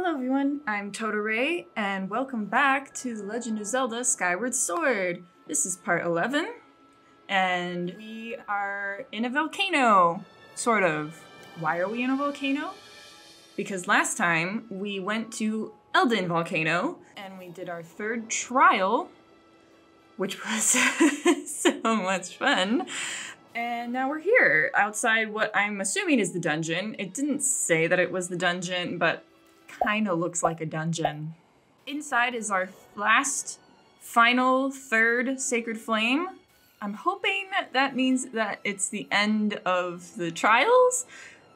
Hello everyone, I'm Totoray, and welcome back to The Legend of Zelda Skyward Sword. This is part 11, and we are in a volcano, sort of. Why are we in a volcano? Because last time we went to Eldin Volcano, and we did our third trial, which was so much fun. And now we're here, outside what I'm assuming is the dungeon. It didn't say that it was the dungeon, but kind of looks like a dungeon. Inside is our last, final, third Sacred Flame. I'm hoping that means that it's the end of the trials.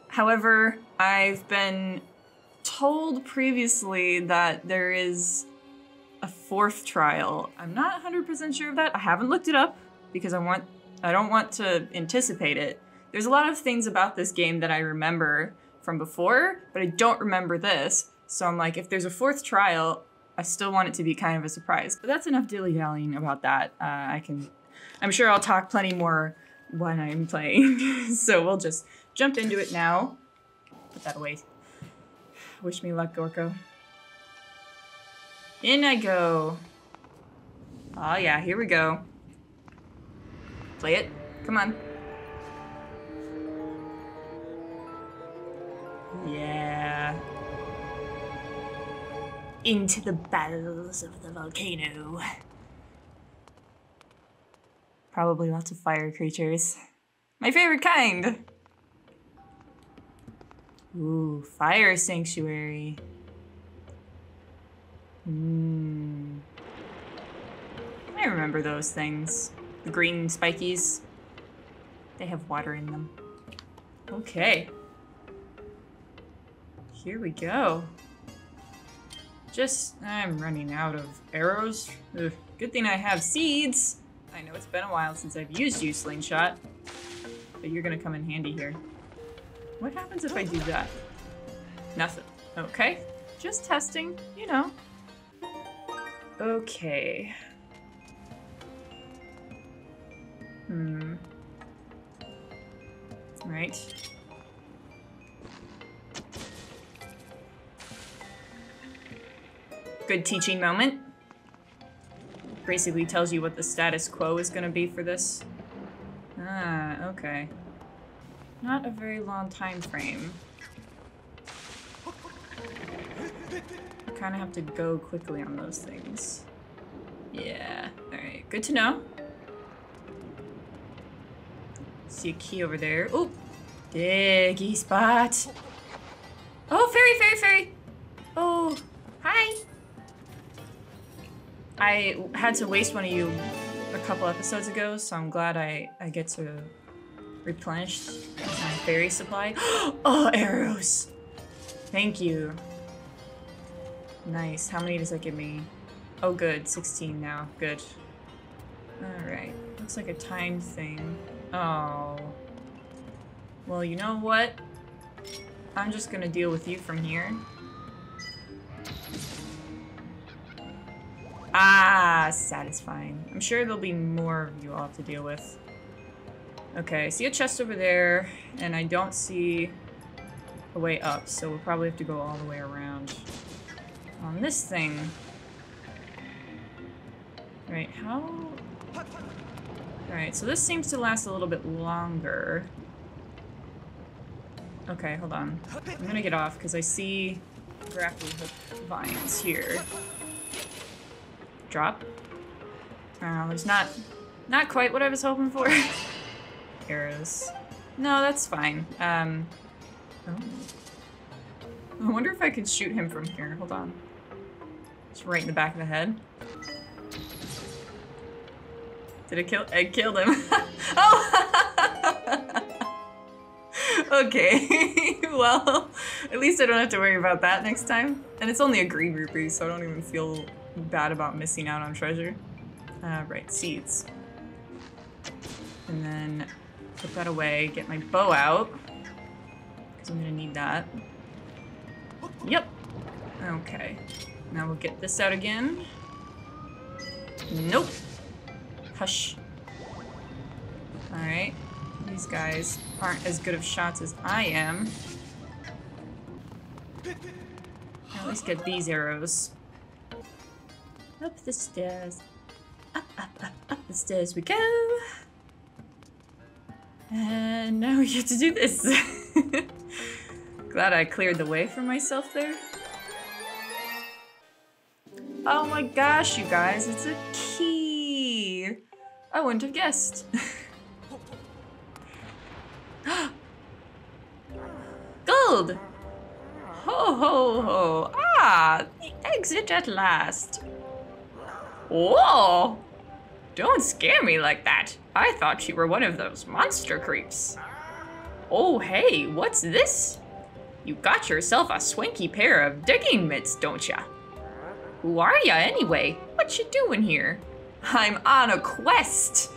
However, I've been told previously that there is a fourth trial. I'm not 100% sure of that. I haven't looked it up because I want I don't want to anticipate it. There's a lot of things about this game that I remember from before, but I don't remember this. So I'm like, if there's a fourth trial, I still want it to be kind of a surprise. But that's enough dilly-dallying about that. Uh, I can, I'm sure I'll talk plenty more when I'm playing. so we'll just jump into it now. Put that away. Wish me luck, Gorko. In I go. Oh yeah, here we go. Play it. Come on. Yeah. Into the bowels of the volcano. Probably lots of fire creatures. My favorite kind! Ooh, fire sanctuary. Hmm. I remember those things. The green spikies. They have water in them. Okay. Here we go. Just, I'm running out of arrows. Ugh, good thing I have seeds. I know it's been a while since I've used you, Slingshot. But you're gonna come in handy here. What happens if I do that? Nothing. Okay. Just testing, you know. Okay. Hmm. Right. Good teaching moment. Basically tells you what the status quo is to be for this. Ah, okay. Not a very long time frame. You kind of have to go quickly on those things. Yeah, alright. Good to know. See a key over there. Oh! Diggy spot! Oh, fairy, fairy, fairy! I had to waste one of you a couple episodes ago, so I'm glad I, I get to replenish my fairy supply. oh, arrows! Thank you. Nice. How many does that give me? Oh, good. 16 now. Good. Alright. Looks like a time thing. Oh. Well, you know what? I'm just gonna deal with you from here. Ah, satisfying. I'm sure there'll be more of you all to deal with. Okay, I see a chest over there, and I don't see a way up, so we'll probably have to go all the way around. On this thing... Right, how... Alright, so this seems to last a little bit longer. Okay, hold on. I'm gonna get off, because I see grappling hook vines here. Drop. Oh, it's not, not quite what I was hoping for. Arrows. No, that's fine. Um, oh. I wonder if I could shoot him from here. Hold on. It's right in the back of the head. Did it kill? I killed him. oh! okay. well, at least I don't have to worry about that next time. And it's only a green rupee, so I don't even feel bad about missing out on treasure. Uh, right, seeds. And then put that away, get my bow out. Because I'm gonna need that. Yep. Okay. Now we'll get this out again. Nope. Hush. Alright. These guys aren't as good of shots as I am. At least get these arrows. Up the stairs. Up, up, up, up the stairs we go. And now we get to do this. Glad I cleared the way for myself there. Oh my gosh, you guys, it's a key! I wouldn't have guessed. Gold! Ho ho ho! Ah, the exit at last. Whoa! Don't scare me like that. I thought you were one of those monster creeps. Oh hey, what's this? You got yourself a swanky pair of digging mitts, don't ya? Who are ya anyway? What you doing here? I'm on a quest.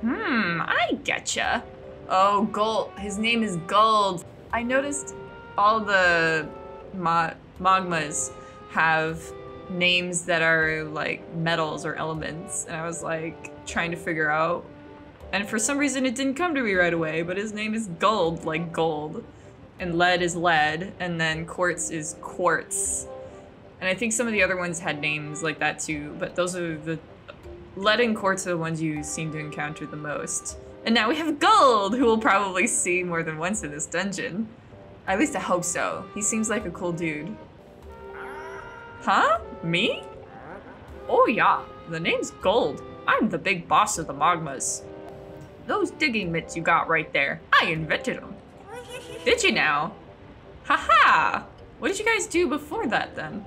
Hmm, I getcha. Oh, Guld. His name is Guld. I noticed all the ma Mogmas have names that are like metals or elements, and I was like trying to figure out. And for some reason, it didn't come to me right away, but his name is Guld, like gold. And lead is lead, and then quartz is quartz. And I think some of the other ones had names like that too, but those are the lead and quartz are the ones you seem to encounter the most. And now we have Guld, who we'll probably see more than once in this dungeon. At least I hope so. He seems like a cool dude. Huh? Me? Oh yeah, the name's Guld. I'm the big boss of the Mogmas. Those digging mitts you got right there, I invented them. Did you now? Haha! -ha. What did you guys do before that then?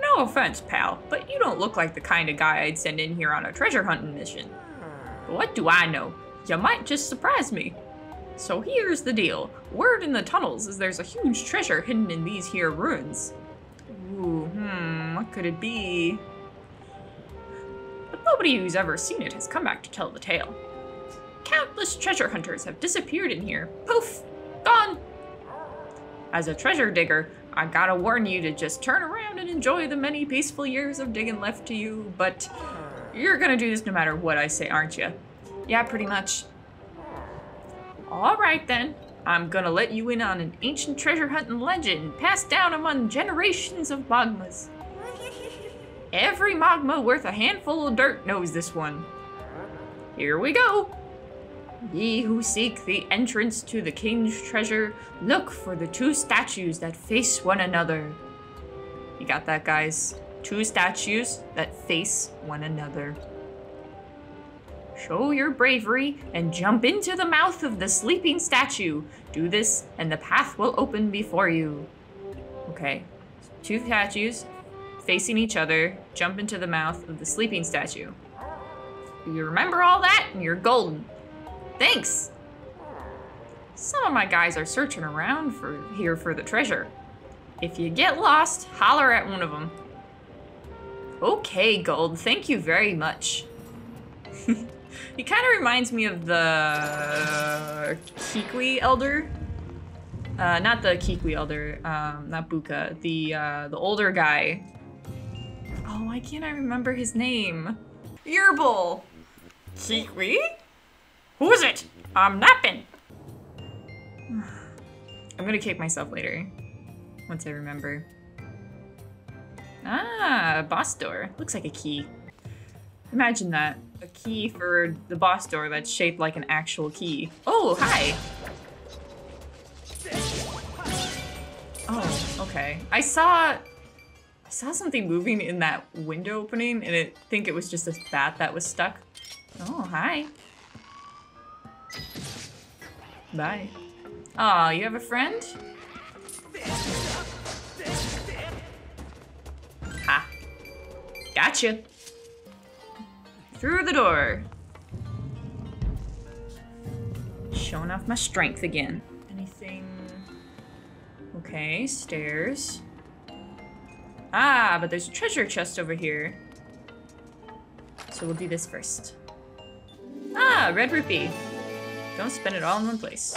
No offense, pal, but you don't look like the kind of guy I'd send in here on a treasure hunting mission. But what do I know? You might just surprise me. So here's the deal. Word in the tunnels is there's a huge treasure hidden in these here ruins. Ooh, hmm, what could it be? But nobody who's ever seen it has come back to tell the tale. Countless treasure hunters have disappeared in here. Poof! Gone! As a treasure digger, I gotta warn you to just turn around and enjoy the many peaceful years of digging left to you, but you're gonna do this no matter what I say, aren't you? Yeah, pretty much. Alright then. I'm gonna let you in on an ancient treasure hunting legend passed down among generations of Mogmas. Every Mogma worth a handful of dirt knows this one. Here we go. Ye who seek the entrance to the king's treasure, look for the two statues that face one another. You got that, guys? Two statues that face one another. Show your bravery and jump into the mouth of the sleeping statue. Do this and the path will open before you. Okay, two statues facing each other, jump into the mouth of the sleeping statue. You remember all that and you're golden. Thanks! Some of my guys are searching around for here for the treasure. If you get lost, holler at one of them. Okay, Guld, thank you very much. he kind of reminds me of the Kikwi Elder. Uh, not the Kikwi Elder, um, not Buka, the, uh, the older guy. Oh, why can't I remember his name? Yerbal! Kikwi? Who is it? I'm napping. I'm gonna kick myself later. Once I remember. Ah, boss door. Looks like a key. Imagine that. A key for the boss door that's shaped like an actual key. Oh, hi! Oh, okay. I saw... I saw something moving in that window opening, and I think it was just a bat that was stuck. Oh, hi. Bye. Aw, you have a friend? Ha. Gotcha. Through the door. Showing off my strength again. Anything... Okay, stairs. Ah, but there's a treasure chest over here. So we'll do this first. Ah, red rupee. Don't spend it all in one place.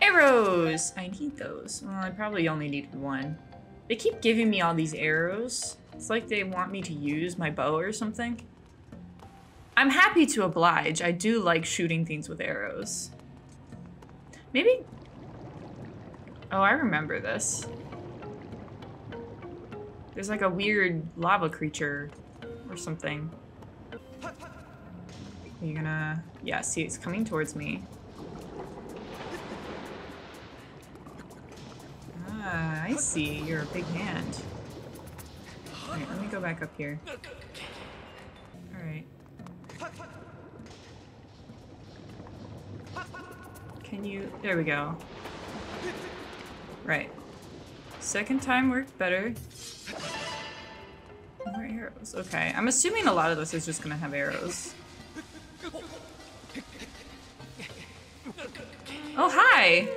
Arrows! I need those. Well, I probably only need one. They keep giving me all these arrows. It's like they want me to use my bow or something. I'm happy to oblige. I do like shooting things with arrows. Maybe... Oh, I remember this. There's like a weird lava creature or something. Are you gonna... Yeah, see, it's coming towards me. Ah, I see. You're a big hand. Alright, let me go back up here. Alright. Can you... There we go. Right. Second time worked better. More arrows. Okay. I'm assuming a lot of this is just gonna have arrows. Oh, hi!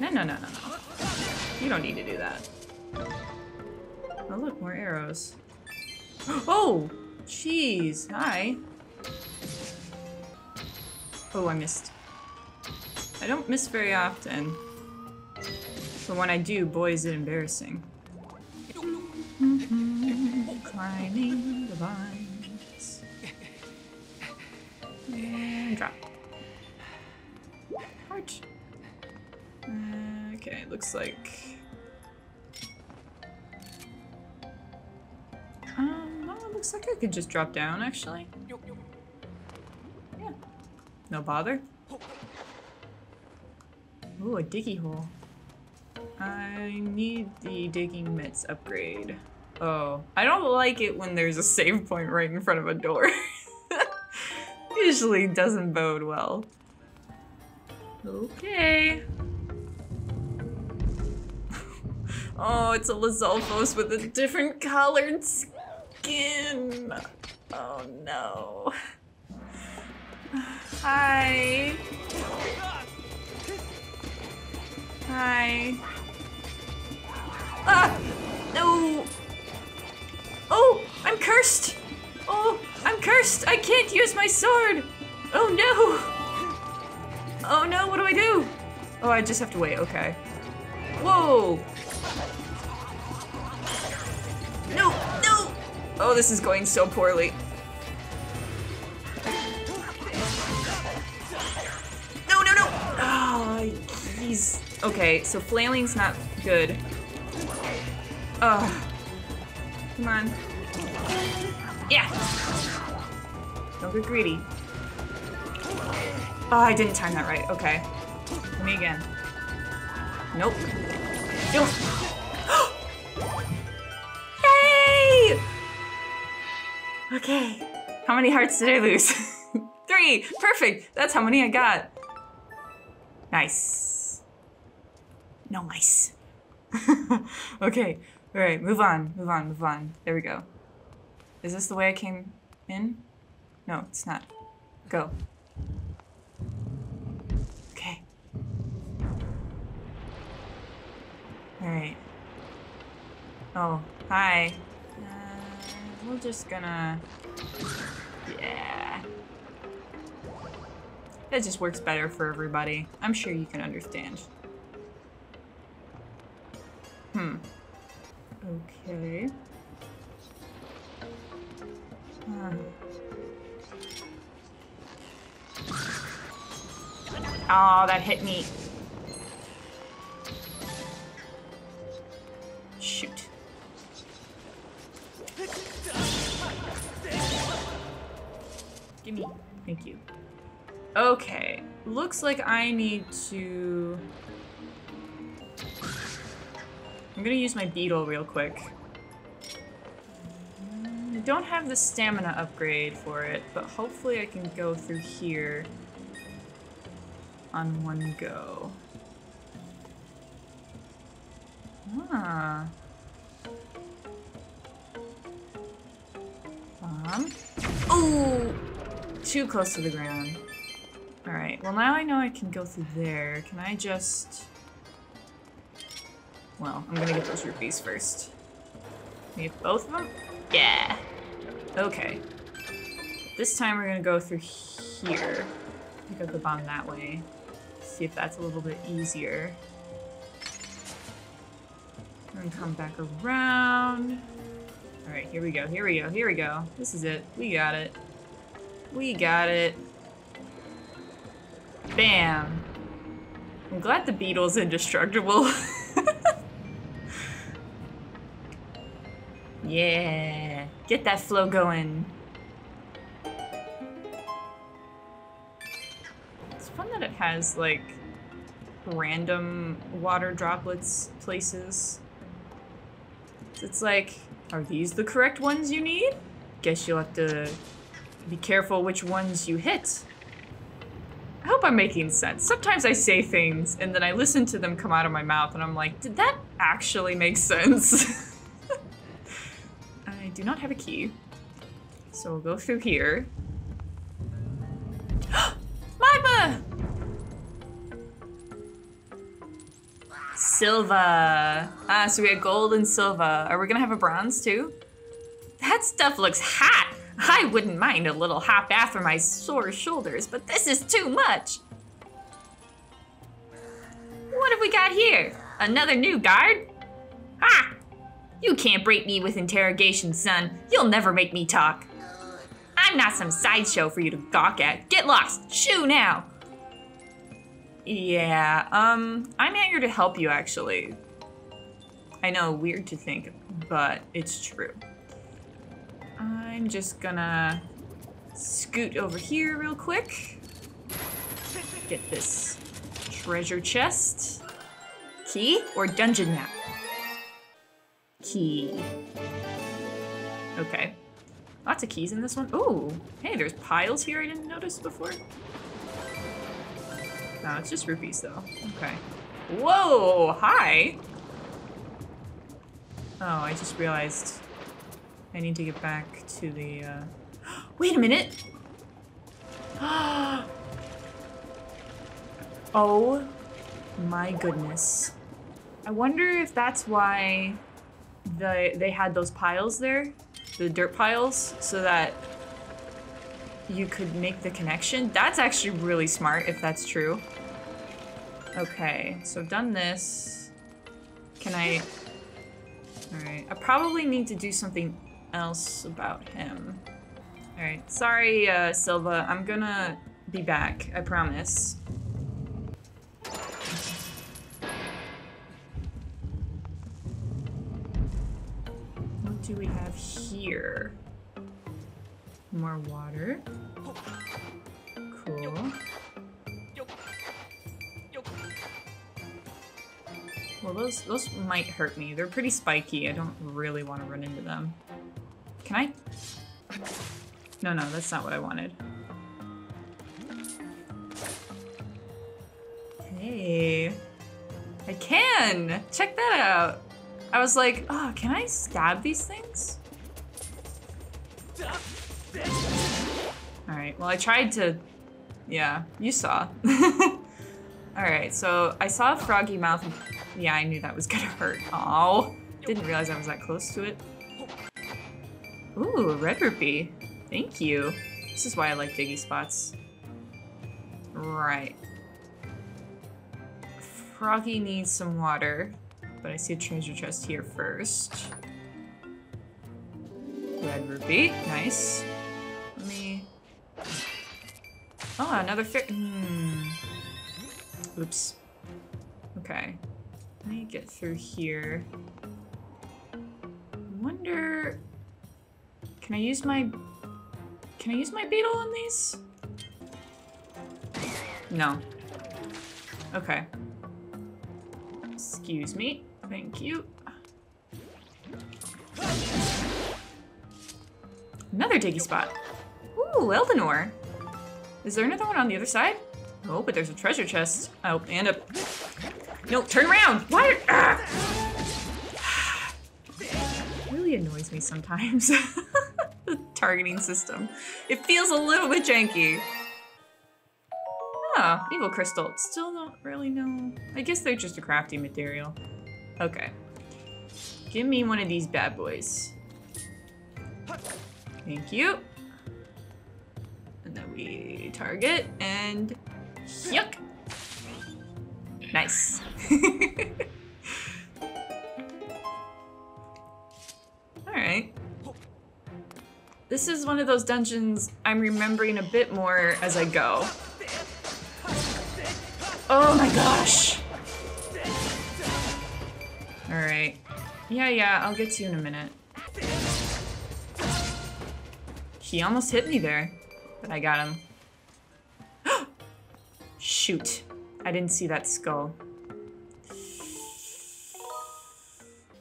No, no, no, no, no. You don't need to do that. Oh, look, more arrows. Oh! Jeez, hi. Oh, I missed. I don't miss very often. But when I do, boy is it embarrassing. Climbing the vines. And drop. Heart. Uh, okay, looks like... Well, Uh, it looks like I could just drop down, actually. Yeah. No bother. Ooh, a diggy hole. I need the digging mitts upgrade. Oh, I don't like it when there's a save point right in front of a door. Usually doesn't bode well. Okay. oh, it's a Lizalfos with a different colored skin. Oh no. Hi. Hi. Ah! No! Oh! I'm cursed! Oh! I'm cursed! I can't use my sword! Oh no! Oh no, what do I do? Oh, I just have to wait, okay. Whoa! Oh, this is going so poorly. No, no, no! Oh, he's... Okay, so flailing's not good. Ugh. Come on. Yeah! Don't get greedy. Oh, I didn't time that right. Okay. Me again. Nope. Don't. Okay. How many hearts did I lose? Three! Perfect! That's how many I got. Nice. No nice. okay. Alright, move on, move on, move on. There we go. Is this the way I came in? No, it's not. Go. Okay. Alright. Oh, hi. We're just gonna... Yeah. That just works better for everybody. I'm sure you can understand. Hmm. Okay. Oh, that hit me. Shoot. Gimme. Thank you. Okay. Looks like I need to... I'm gonna use my beetle real quick. I don't have the stamina upgrade for it, but hopefully I can go through here on one go. Ah. Um. Oh! Too close to the ground. Alright, well now I know I can go through there. Can I just... Well, I'm gonna get those rupees first. Get both of them? Yeah. Okay. This time we're gonna go through here. Pick up the bomb that way. See if that's a little bit easier. And come back around. Alright, here we go, here we go, here we go. This is it. We got it. We got it. Bam. I'm glad the beetle's indestructible. Yeah, get that flow going. It's fun that it has like random water droplets places. It's like, are these the correct ones you need? Guess you'll have to be careful which ones you hit. I hope I'm making sense. Sometimes I say things and then I listen to them come out of my mouth and I'm like, did that actually make sense? I do not have a key. So we'll go through here. Mogma! Silva. Ah, so we had gold and silver. Are we gonna have a bronze too? That stuff looks hot. I wouldn't mind a little hot bath for my sore shoulders, but this is too much. What have we got here? Another new guard? Ha! You can't break me with interrogation, son. You'll never make me talk. I'm not some sideshow for you to gawk at. Get lost! Shoo now! Yeah, um, I'm here to help you actually. I know, weird to think, but it's true. I'm just gonna scoot over here real quick. Get this treasure chest. Key or dungeon map? Key. Okay. Lots of keys in this one. Oh, hey, there's piles here I didn't notice before. No, it's just rupees though. Okay. Whoa, hi! Oh, I just realized I need to get back to the, uh... Wait a minute! oh my goodness. I wonder if that's why the, they had those piles there, the dirt piles, so that you could make the connection. That's actually really smart if that's true. Okay, so I've done this. Can I... Alright, I probably need to do something else about him. Alright, sorry, uh, Silva. I'm gonna be back, I promise. What do we have here? More water. Cool. Well, those those might hurt me. They're pretty spiky. I don't really want to run into them. Can I? No, no, that's not what I wanted. Hey. I can! Check that out! I was like, oh, can I stab these things? Alright, well I tried to... Yeah, you saw. Alright, so I saw a froggy mouth. Yeah, I knew that was gonna hurt. Oh, didn't realize I was that close to it. Ooh, red rupee. Thank you. This is why I like diggy spots. Right. Froggy needs some water, but I see a treasure chest here first. Red rupee, nice. Let me... Oh, another fi- hmm. Oops. Okay. Let me get through here. wonder... Can I use my... Can I use my beetle on these? No. Okay. Excuse me. Thank you. Another diggy spot. Ooh, Eldin Ore. Is there another one on the other side? Oh, but there's a treasure chest. Oh, and a... No, turn around! Why? Ah! really annoys me sometimes. targeting system. It feels a little bit janky. Ah, evil crystal. Still don't really know. I guess they're just a crafting material. Okay. Give me one of these bad boys. Thank you. And then we target and yuck. Nice. Alright. This is one of those dungeons I'm remembering a bit more as I go. Oh my gosh! Alright. Yeah, yeah, I'll get to you in a minute. He almost hit me there, but I got him. Shoot. I didn't see that skull.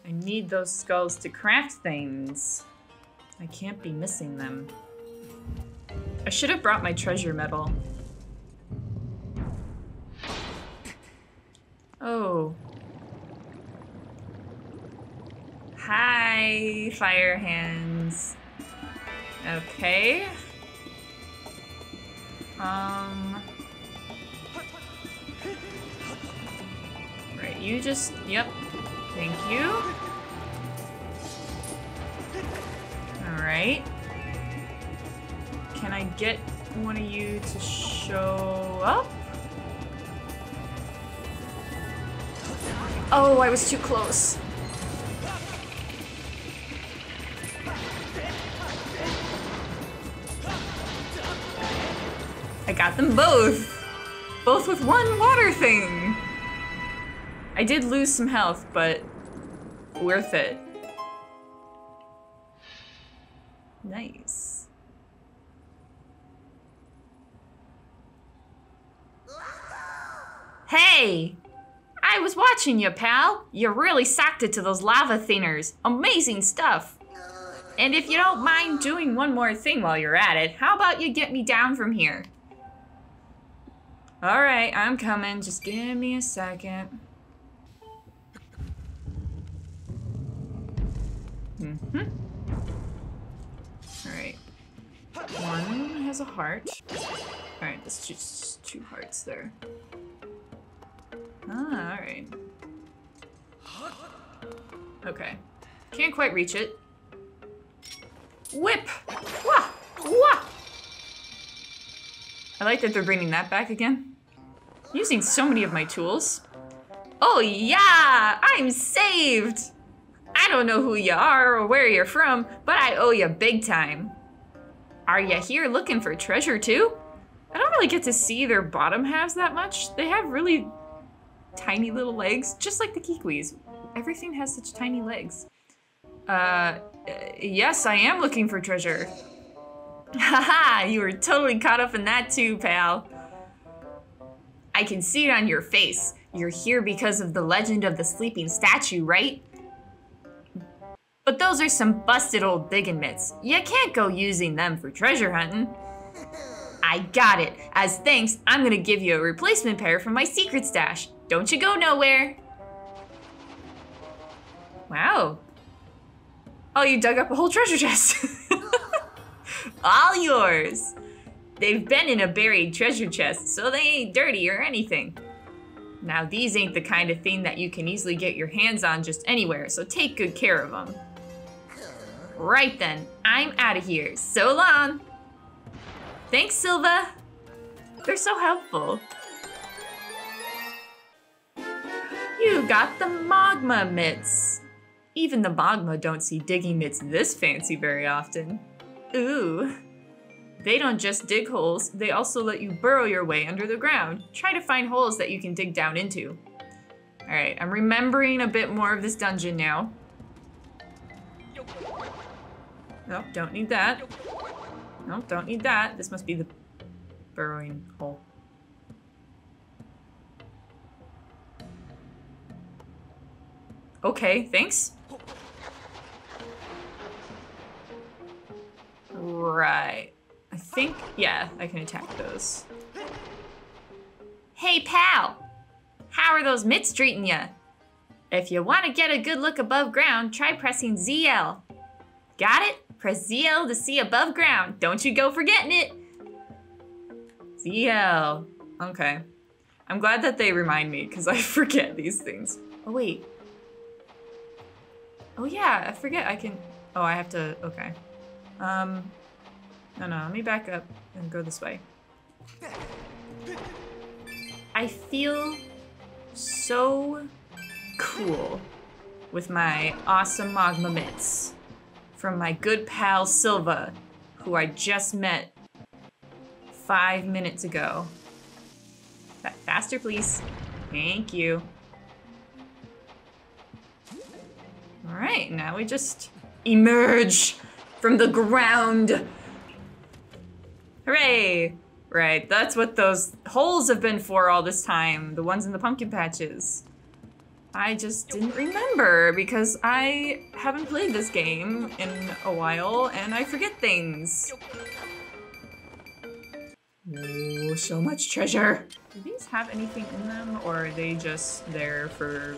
I need those skulls to craft things. I can't be missing them. I should have brought my treasure medal. Oh. Hi, fire hands. Okay. Um. Right, you just, yep. Thank you. Alright. Can I get one of you to show up? Oh, I was too close. I got them both. Both with one water thing. I did lose some health, but worth it. Nice. Hey! I was watching you, pal. You really socked it to those lava thinners. Amazing stuff. And if you don't mind doing one more thing while you're at it, how about you get me down from here? Alright, I'm coming. Just give me a second. Mm-hmm. One has a heart. Alright, that's just two hearts there. Ah, alright. Okay. Can't quite reach it. Whip! Wah! Wah! I like that they're bringing that back again. Using so many of my tools. Oh yeah! I'm saved! I don't know who you are or where you're from, but I owe you big time. Are you here looking for treasure too? I don't really get to see their bottom halves that much. They have really tiny little legs, just like the Kikwis. Everything has such tiny legs. Uh, yes, I am looking for treasure. Haha, you were totally caught up in that too, pal. I can see it on your face. You're here because of the legend of the sleeping statue, right? But those are some busted old digging mitts. You can't go using them for treasure hunting. I got it. As thanks, I'm gonna give you a replacement pair from my secret stash. Don't you go nowhere. Wow. Oh, you dug up a whole treasure chest. All yours. They've been in a buried treasure chest, so they ain't dirty or anything. Now, these ain't the kind of thing that you can easily get your hands on just anywhere, so take good care of them. Right then, I'm out of here. So long. Thanks, Silva. They're so helpful. You got the Mogma mitts. Even the Mogma don't see digging mitts this fancy very often. Ooh. They don't just dig holes, they also let you burrow your way under the ground. Try to find holes that you can dig down into. Alright, I'm remembering a bit more of this dungeon now. Nope, don't need that. Nope, don't need that. This must be the burrowing hole. Okay, thanks. Right. I think, yeah, I can attack those. Hey, pal! How are those mitts treating you? If you want to get a good look above ground, try pressing ZL. Got it? Press ZL to see above ground. Don't you go forgetting it. ZL. Okay. I'm glad that they remind me because I forget these things. Oh, wait. Oh, yeah, I forget I can... Oh, I have to... Okay. Um... No, no, let me back up and go this way. I feel so cool with my awesome Mogma mitts from my good pal Silva, who I just met five minutes ago. Faster, please. Thank you. All right, now we just emerge from the ground Hooray! Right, that's what those holes have been for all this time. The ones in the pumpkin patches. I just didn't remember because I haven't played this game in a while and I forget things. Oh, so much treasure. Do these have anything in them or are they just there for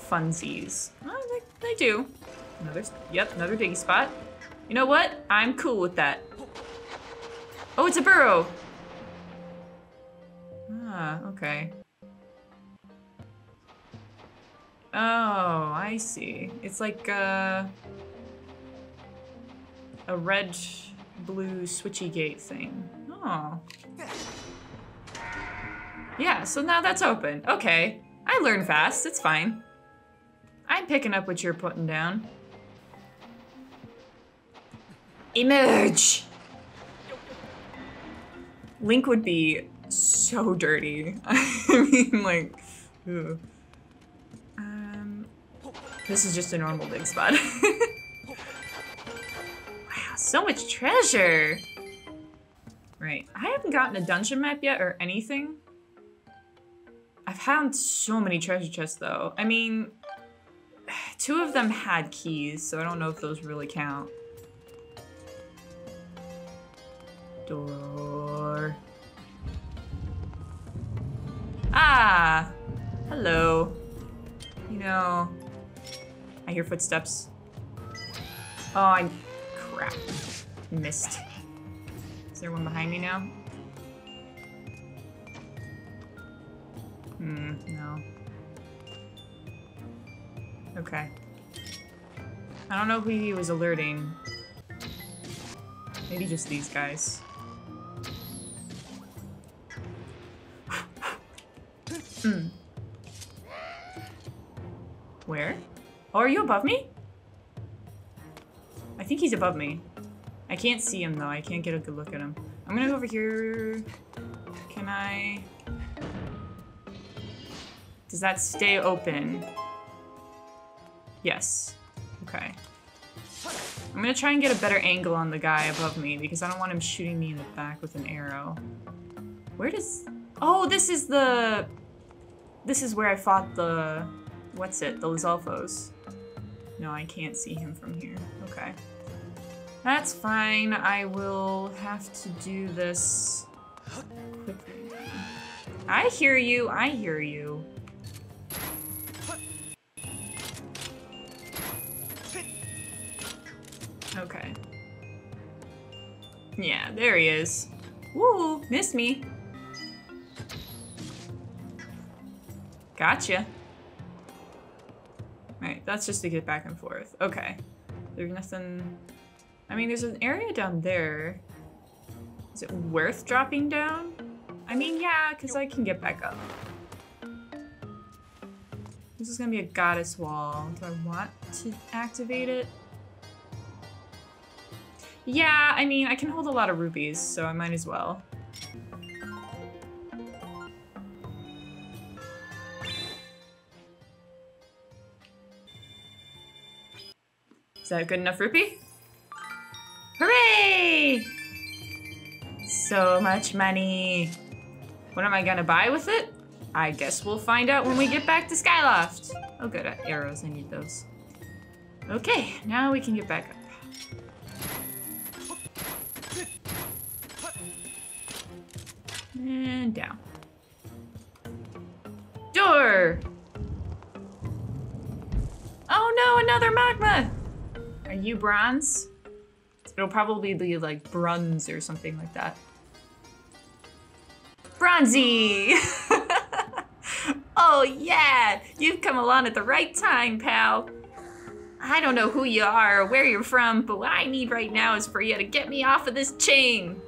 funsies? Oh, they, they do. Another, yep, another diggy spot. You know what? I'm cool with that. Oh, it's a burrow. Ah, okay. Oh, I see. It's like uh, a red, blue switchy gate thing. Oh. Yeah, so now that's open. Okay. I learn fast. It's fine. I'm picking up what you're putting down. Emerge! Link would be so dirty. I mean, like, ugh. This is just a normal dig spot. wow, so much treasure! Right, I haven't gotten a dungeon map yet or anything. I've found so many treasure chests though. I mean, two of them had keys, so I don't know if those really count. Door. Ah! Hello. You know, I hear footsteps. Oh, I'm... crap. Missed. Is there one behind me now? Hmm, no. Okay. I don't know who he was alerting. Maybe just these guys. Hmm. Where? Oh, are you above me? I think he's above me. I can't see him though. I can't get a good look at him. I'm gonna go over here. Can I? Does that stay open? Yes. Okay. I'm gonna try and get a better angle on the guy above me because I don't want him shooting me in the back with an arrow. Where does... Oh, this is the this is where I fought the... What's it? The Lizalfos. No, I can't see him from here. Okay. That's fine. I will have to do this quickly. I hear you. I hear you. Okay. Yeah, there he is. Woo, missed me. Gotcha. That's just to get back and forth. Okay. There's nothing... I mean, there's an area down there. Is it worth dropping down? I mean, yeah, because I can get back up. This is gonna be a goddess wall. Do I want to activate it? Yeah, I mean, I can hold a lot of rupees, so I might as well. Is that good enough rupee? Hooray! So much money. What am I gonna buy with it? I guess we'll find out when we get back to Skyloft. Oh good, arrows, I need those. Okay, now we can get back up. And down. Door! Oh no, another Mogma! Are you bronze? It'll probably be like bronze or something like that. Bronzy! oh yeah! You've come along at the right time, pal. I don't know who you are or where you're from, but what I need right now is for you to get me off of this chain.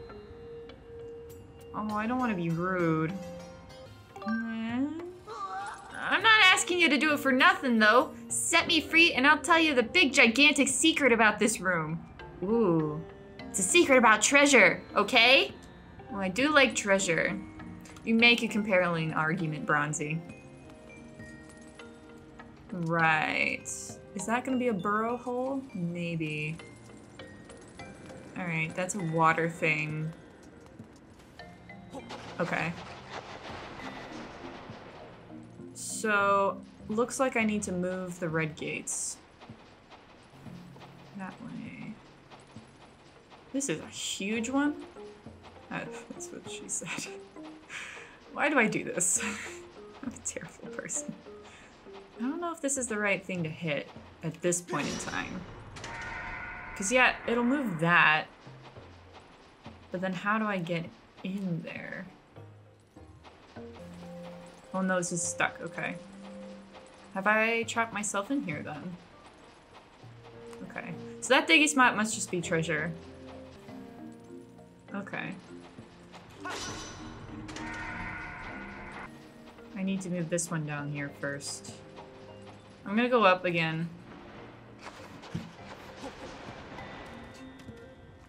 Oh, I don't want to be rude. I'm not asking you to do it for nothing, though. Set me free and I'll tell you the big gigantic secret about this room. Ooh. It's a secret about treasure, okay? Well, I do like treasure. You make a compelling argument, Bronzy. Right. Is that gonna be a burrow hole? Maybe. Alright, that's a water thing. Okay. So, looks like I need to move the red gates. That way. This is a huge one? Uh, that's what she said. Why do I do this? I'm a terrible person. I don't know if this is the right thing to hit at this point in time. Because, yeah, it'll move that. But then how do I get in there? Oh no, this is stuck. Okay. Have I trapped myself in here then? Okay. So that diggy spot must just be treasure. Okay. I need to move this one down here first. I'm gonna go up again.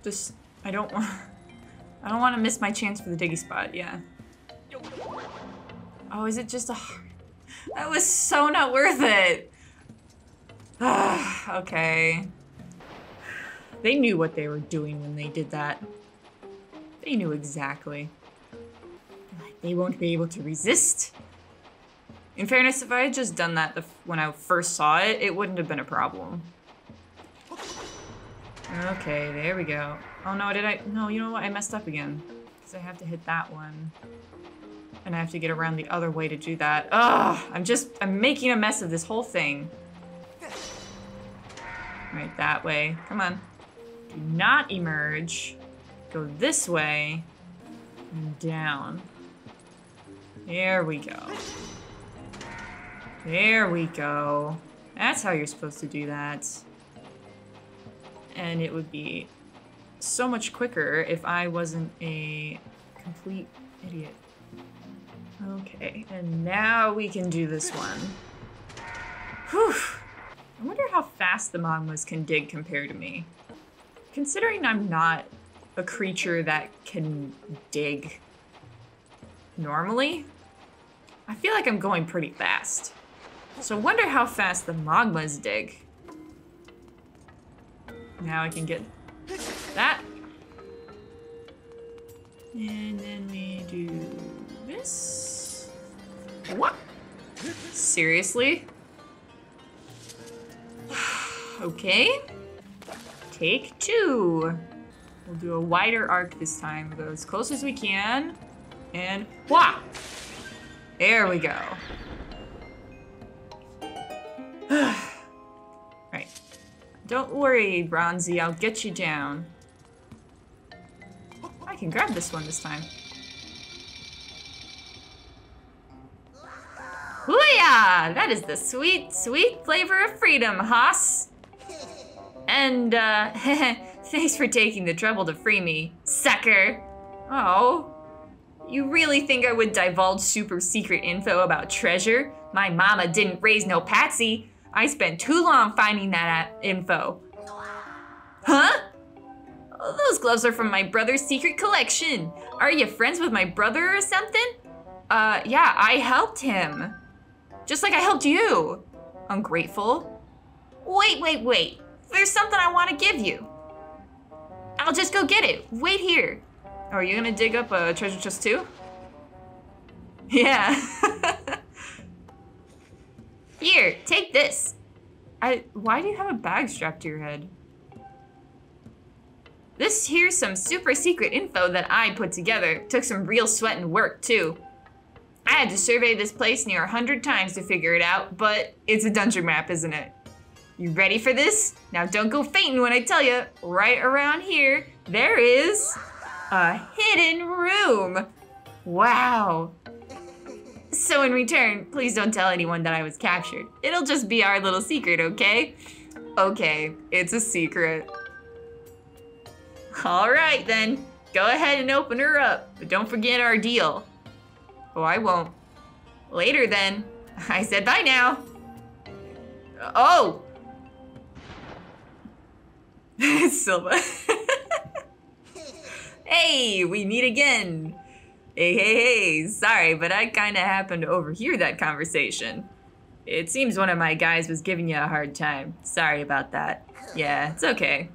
Just, I don't want, I don't want to miss my chance for the diggy spot, yeah. Oh, is it just a, that was so not worth it. okay. They knew what they were doing when they did that. They knew exactly. They won't be able to resist. In fairness, if I had just done that when I first saw it, it wouldn't have been a problem. Okay, there we go. Oh no, did I? No, you know what? I messed up again. Because I have to hit that one. And I have to get around the other way to do that. Ugh! I'm just, I'm making a mess of this whole thing. Right, that way. Come on. Do not emerge. Go this way. And down. There we go. There we go. That's how you're supposed to do that. And it would be so much quicker if I wasn't a complete idiot. Okay, and now we can do this one. Whew. I wonder how fast the Mogmas can dig compared to me. Considering I'm not a creature that can dig normally, I feel like I'm going pretty fast. So wonder how fast the Mogmas dig. Now I can get that. And then we do this. What? Seriously? okay. Take two. We'll do a wider arc this time. Go as close as we can. And wah! There we go. right. Don't worry, Bronzy, I'll get you down. I can grab this one this time. Hooyah! That is the sweet, sweet flavor of freedom, Haas. And, uh, thanks for taking the trouble to free me, sucker. Oh. You really think I would divulge super secret info about treasure? My mama didn't raise no patsy. I spent too long finding that info. Huh? Oh, those gloves are from my brother's secret collection. Are you friends with my brother or something? Uh, yeah, I helped him. Just like I helped you. Ungrateful. Wait, wait, wait. There's something I want to give you. I'll just go get it. Wait here. Oh, are you gonna dig up a treasure chest too? Yeah. Here, take this. I, why do you have a bag strapped to your head? This here's some super secret info that I put together. Took some real sweat and work, too. I had to survey this place near a hundred times to figure it out, but it's a dungeon map, isn't it? You ready for this? Now don't go fainting when I tell you, right around here, there is a hidden room. Wow. So in return, please don't tell anyone that I was captured. It'll just be our little secret, okay? Okay, it's a secret. All right then, go ahead and open her up, but don't forget our deal. Oh, I won't. Later then. I said bye now. Oh! Silva. hey, we meet again. Hey, hey, hey, sorry, but I kinda happened to overhear that conversation. It seems one of my guys was giving you a hard time. Sorry about that. Yeah, it's okay.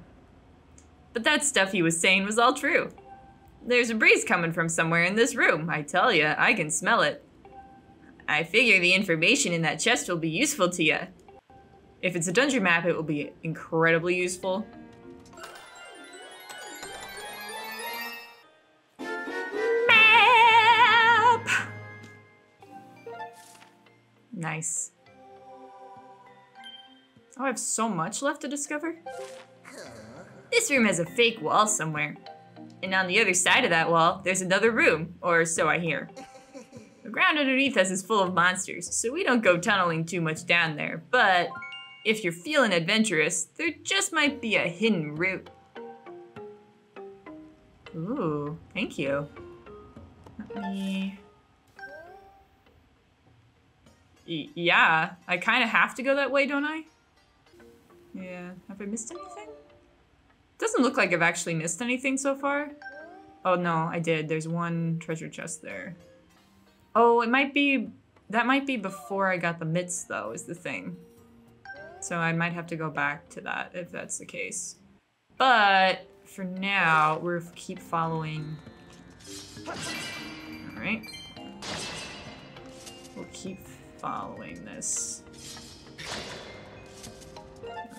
But that stuff he was saying was all true. There's a breeze coming from somewhere in this room, I tell ya, I can smell it. I figure the information in that chest will be useful to ya. If it's a dungeon map, it will be incredibly useful. Map! Nice. Oh, I have so much left to discover. This room has a fake wall somewhere. And on the other side of that wall, there's another room, or so I hear. The ground underneath us is full of monsters, so we don't go tunneling too much down there, but if you're feeling adventurous, there just might be a hidden route. Ooh, thank you. Let me... Y yeah, I kind of have to go that way, don't I? Yeah, have I missed anything? Doesn't look like I've actually missed anything so far. Oh no, I did. There's one treasure chest there. Oh, it might be... That might be before I got the mitts, though, is the thing. So I might have to go back to that if that's the case. But for now, we'll keep following. Alright. We'll keep following this.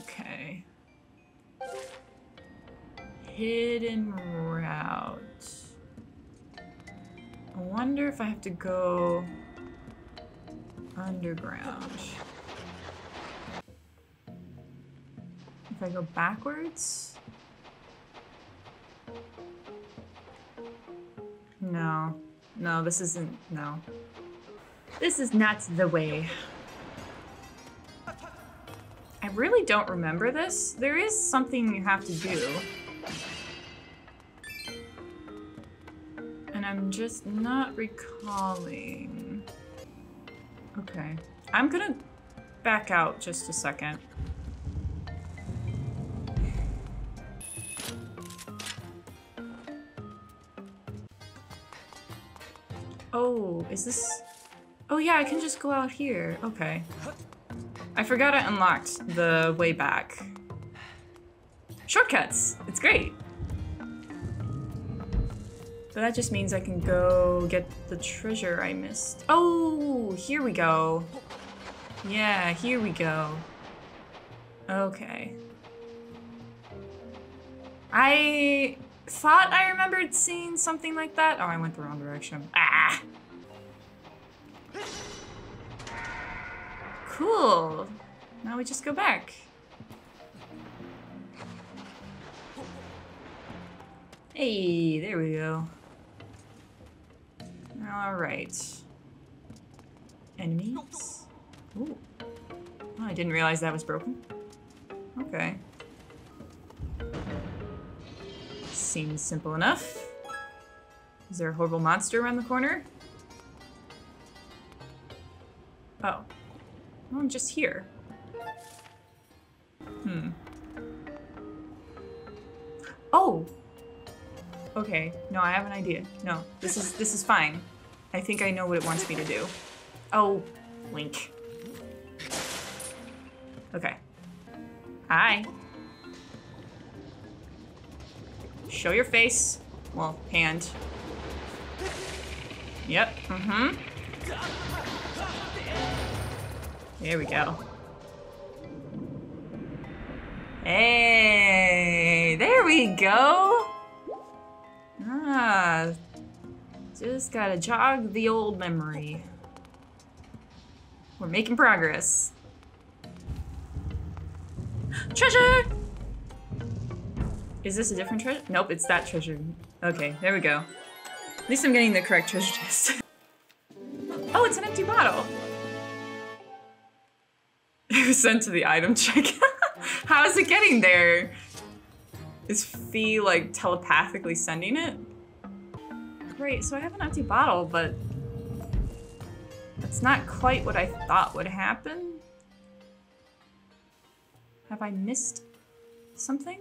Okay. Hidden route. I wonder if I have to go underground. If I go backwards? No. No, this isn't, no. This is not the way. I really don't remember this. There is something you have to do. And I'm just not recalling. Okay. I'm gonna back out just a second. Oh, is this... Oh yeah, I can just go out here. Okay. I forgot I unlocked the way back. Shortcuts! It's great! But that just means I can go get the treasure I missed. Oh, here we go. Yeah, here we go. Okay. I thought I remembered seeing something like that. Oh, I went the wrong direction. Ah! Cool. Now we just go back. Hey, there we go. Alright. Enemies? Ooh. Oh, I didn't realize that was broken. Okay. Seems simple enough. Is there a horrible monster around the corner? Oh. Oh, I'm just here. Hmm. Oh! Okay, no, I have an idea. No, this is this is fine. I think I know what it wants me to do. Oh, Link. Okay. Hi. Show your face. Well, hand. Yep, mm-hmm. There we go. Hey, there we go. Ah, just gotta jog the old memory. We're making progress. Treasure! Is this a different treasure? Nope, it's that treasure. Okay, there we go. At least I'm getting the correct treasure chest. oh, it's an empty bottle. It was sent to the item check. How is it getting there? Is Fi like telepathically sending it? Great, so I have an empty bottle, but that's not quite what I thought would happen. Have I missed something?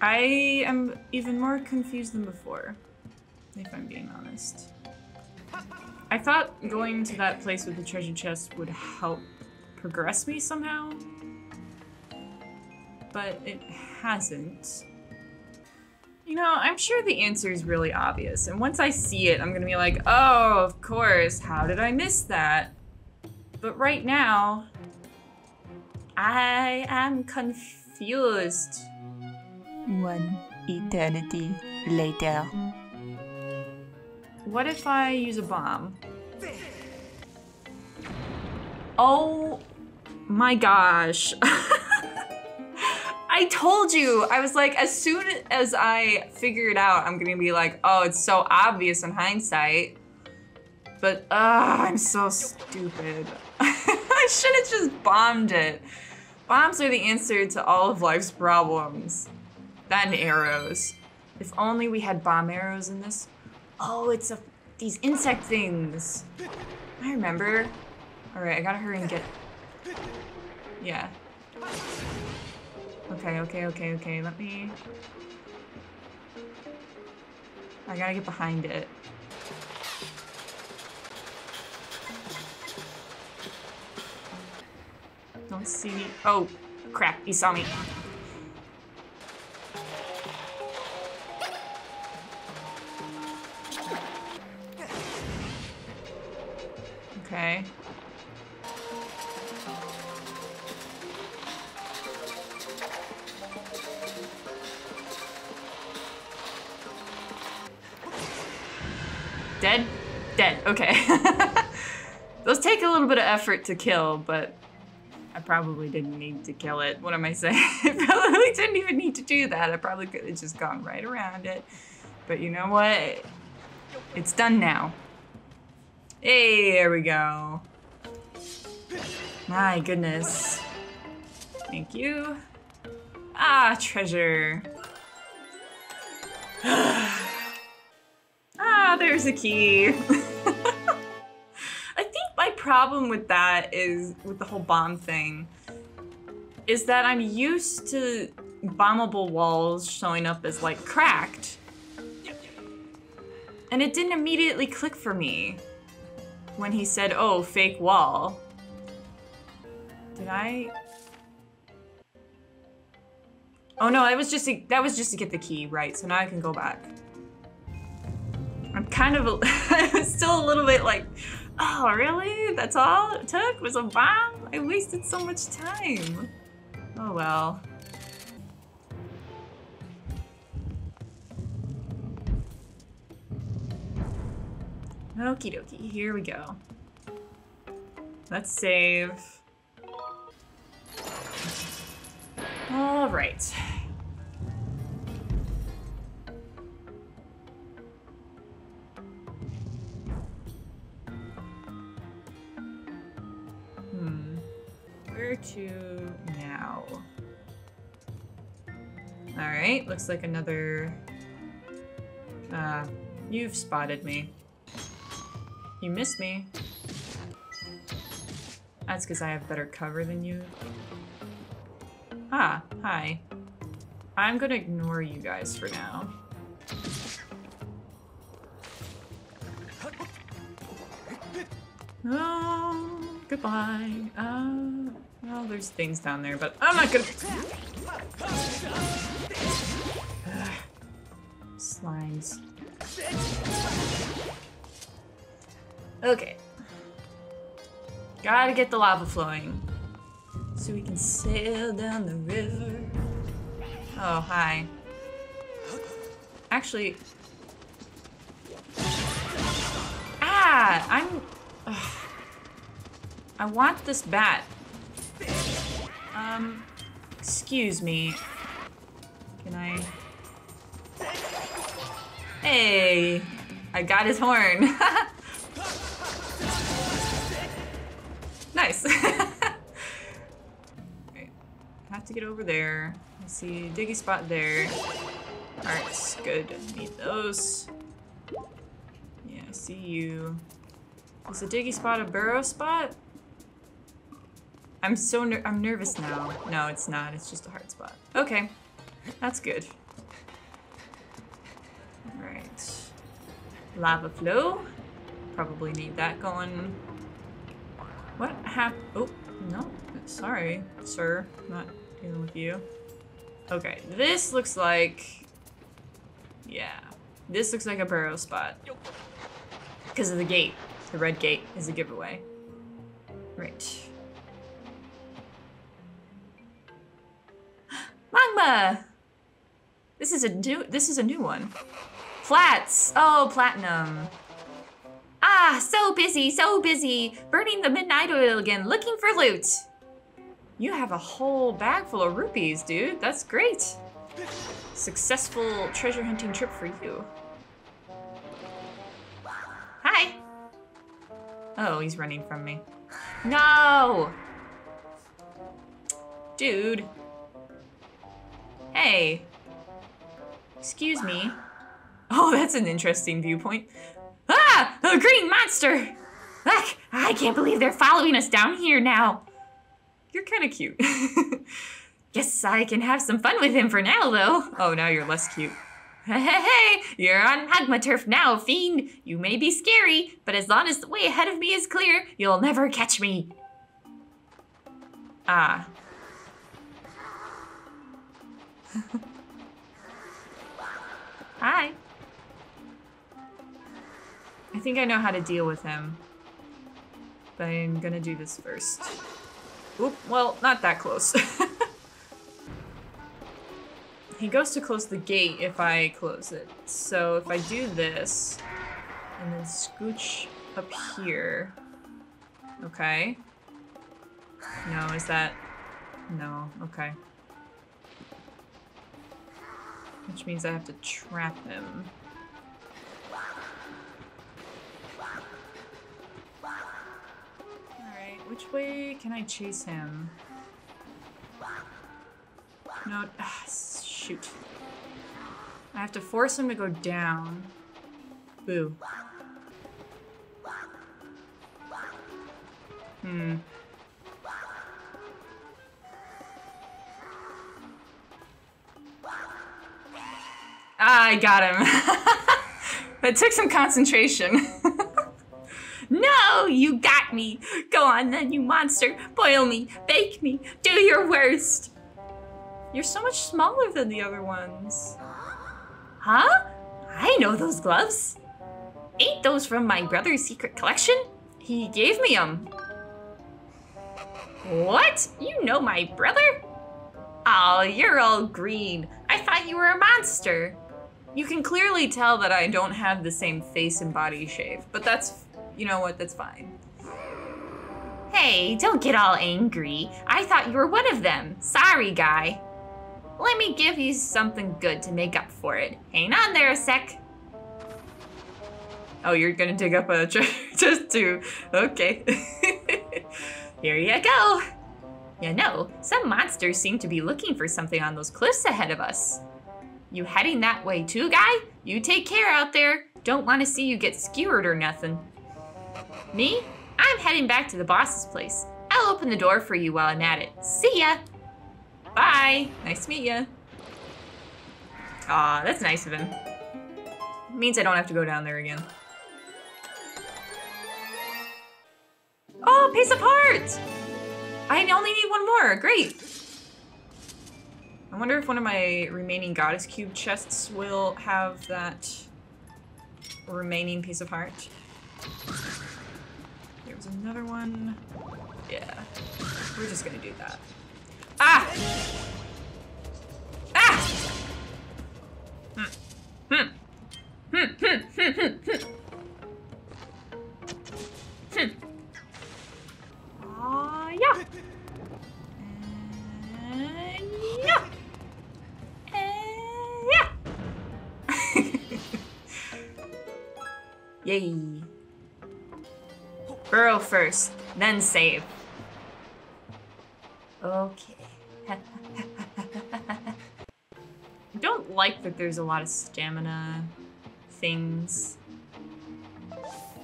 I am even more confused than before, if I'm being honest. I thought going to that place with the treasure chest would help progress me somehow. but it hasn't. You know, I'm sure the answer is really obvious, and once I see it, I'm gonna be like, oh, of course, how did I miss that? But right now, I am confused. One eternity later. What if I use a bomb? Oh my gosh. I told you. I was like, as soon as I figure it out, I'm gonna be like, oh, it's so obvious in hindsight. But, ugh, I'm so stupid. I should have just bombed it. Bombs are the answer to all of life's problems. And arrows. If only we had bomb arrows in this. Oh, it's a these insect things. I remember. Alright, I gotta hurry and get... Yeah. Okay, okay, okay, okay, let me... I gotta get behind it. Don't see me. Oh, crap, he saw me. Okay. Dead? Dead, okay. Those take a little bit of effort to kill, but I probably didn't need to kill it. What am I saying? I probably didn't even need to do that. I probably could have just gone right around it. But you know what? It's done now. Hey, there we go. My goodness. Thank you. Ah, treasure. ah, there's a key. I think my problem with that is, with the whole bomb thing, is that I'm used to bombable walls showing up as like cracked. And it didn't immediately click for me when he said, oh, fake wall. Did I? Oh no, that was just to, that was just to get the key, right? So now I can go back. Kind of, still a little bit like, oh really? That's all it took was a bomb? I wasted so much time. Oh well. Okie dokie, here we go. Let's save. All right. To now? All right, looks like another... Uh, you've spotted me. You missed me. That's because I have better cover than you. Ah, hi. I'm gonna ignore you guys for now. Oh, goodbye. Uh, well, there's things down there, but I'm not gonna... Slimes. Okay. Gotta get the lava flowing. So we can sail down the river. Oh, hi. Actually... Ah! I'm... Ugh. I want this bat. Um... Excuse me. Can I... Hey! I got his horn. Nice. okay. Have to get over there. See diggy spot there. Alright, good. Need those. Yeah, see you. Is the diggy spot a burrow spot? I'm so ner I'm nervous now. No, it's not. It's just a hard spot. Okay. That's good. Alright. Lava flow. Probably need that going what happened? Oh, no. Sorry, sir. I'm not dealing with you. Okay, this looks like... Yeah. This looks like a burrow spot. Because of the gate. The red gate is a giveaway. Right. This is a new this is a new one. Plats! Oh, platinum. Ah, so busy, so busy. Burning the midnight oil again, looking for loot. You have a whole bag full of rupees, dude. That's great. Successful treasure hunting trip for you. Hi. Oh, he's running from me. No! Dude. Hey. Excuse me. Oh, that's an interesting viewpoint. Ah! A green monster! Ugh, I can't believe they're following us down here now. You're kind of cute. Guess I can have some fun with him for now, though. Oh, now you're less cute. Hey, hey, hey, you're on Mogma turf now, fiend. You may be scary, but as long as the way ahead of me is clear, you'll never catch me. Ah. Hi. I think I know how to deal with him. But I'm gonna do this first. Oop, well, not that close. he goes to close the gate if I close it. So if I do this, and then scooch up here. Okay. No, is that... No, okay. Which means I have to trap him. Alright, which way can I chase him? No, ah, shoot. I have to force him to go down. Boo. Hmm. I got him. that took some concentration. no, you got me. Go on then, you monster. Boil me, bake me, do your worst. You're so much smaller than the other ones. Huh? I know those gloves. Ain't those from my brother's secret collection? He gave me them. What? You know my brother? Oh, you're all green. I thought you were a monster. You can clearly tell that I don't have the same face and body shape, but that's, you know what, that's fine. Hey, don't get all angry. I thought you were one of them. Sorry, guy. Let me give you something good to make up for it. Hang on there a sec. Oh, you're gonna dig up a treasure chest too. Okay. Here you go. You know, some monsters seem to be looking for something on those cliffs ahead of us. You heading that way too, guy? You take care out there. Don't want to see you get skewered or nothing. Me? I'm heading back to the boss's place. I'll open the door for you while I'm at it. See ya! Bye! Nice to meet ya. Aw, that's nice of him. means I don't have to go down there again. Oh, piece of heart! I only need one more, great! I wonder if one of my remaining goddess cube chests will have that remaining piece of heart. There was another one. Yeah, we're just gonna do that. Ah! Ah! Hmm. Hmm. Hmm. Hmm. Hmm. Hmm. Hmm. Hmm. Ah, yeah. And yeah. Yay. Burrow first, then save. Okay. I don't like that there's a lot of stamina things.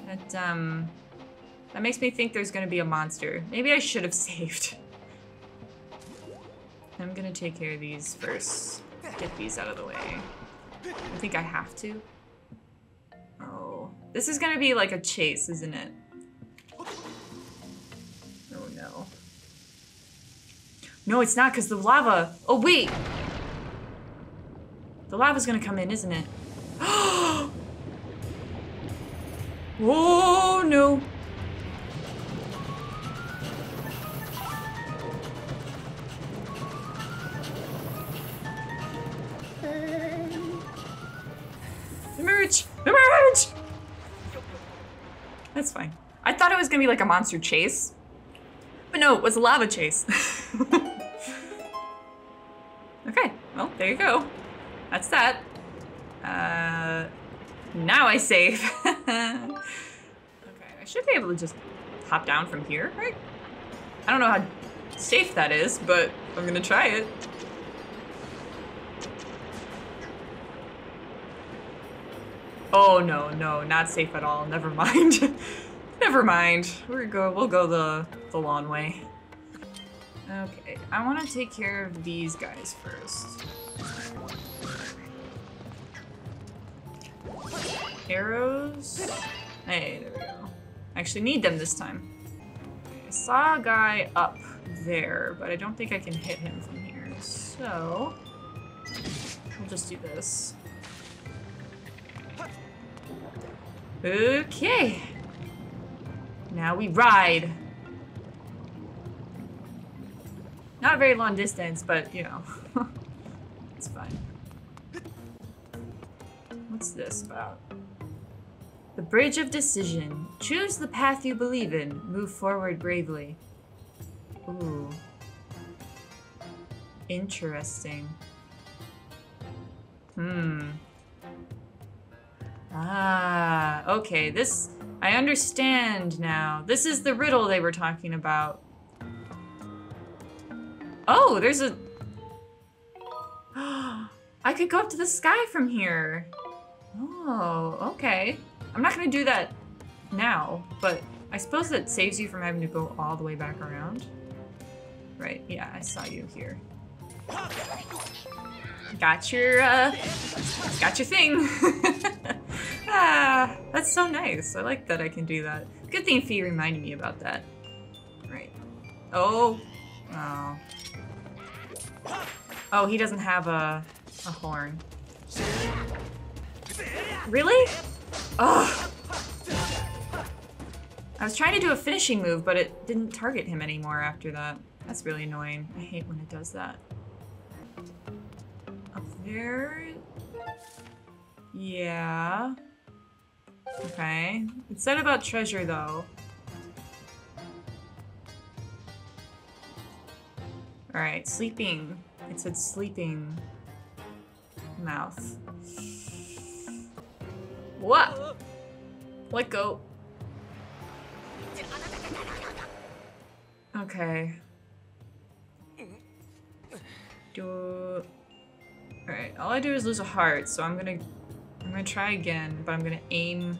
That, um... That makes me think there's gonna be a monster. Maybe I should have saved. I'm gonna take care of these first. Get these out of the way. I think I have to. This is gonna be like a chase, isn't it? Oh no. No, it's not because the lava. Oh, wait. The lava's gonna come in, isn't it? oh no. Emerge! Emerge! That's fine. I thought it was gonna be like a monster chase. But no, it was a lava chase. okay, well, there you go. That's that. Uh, now I save. okay, I should be able to just hop down from here, right? I don't know how safe that is, but I'm gonna try it. Oh no, no, not safe at all. Never mind. Never mind. We're go. We'll go the the long way. Okay, I want to take care of these guys first. Arrows. Hey, there we go. I actually need them this time. I saw a guy up there, but I don't think I can hit him from here. So we'll just do this. Okay. Now we ride. Not very long distance, but you know, it's fine. What's this about? The Bridge of Decision. Choose the path you believe in. Move forward bravely. Ooh. Interesting. Hmm. Ah, okay. This, I understand now. This is the riddle they were talking about. Oh, there's a... I could go up to the sky from here. Oh, okay. I'm not gonna do that now, but I suppose that saves you from having to go all the way back around. Right, yeah, I saw you here. Got your, uh, got your thing. ah, that's so nice. I like that I can do that. Good thing Fi reminded me about that. Right. Oh. Oh. Oh, he doesn't have a, a horn. Really? Ugh. I was trying to do a finishing move, but it didn't target him anymore after that. That's really annoying. I hate when it does that. Up there? Yeah. Okay. It said about treasure, though. Alright, sleeping. It said sleeping mouth. What? Let go. Okay. Do. Alright, all I do is lose a heart, so I'm gonna. I'm gonna try again, but I'm gonna aim.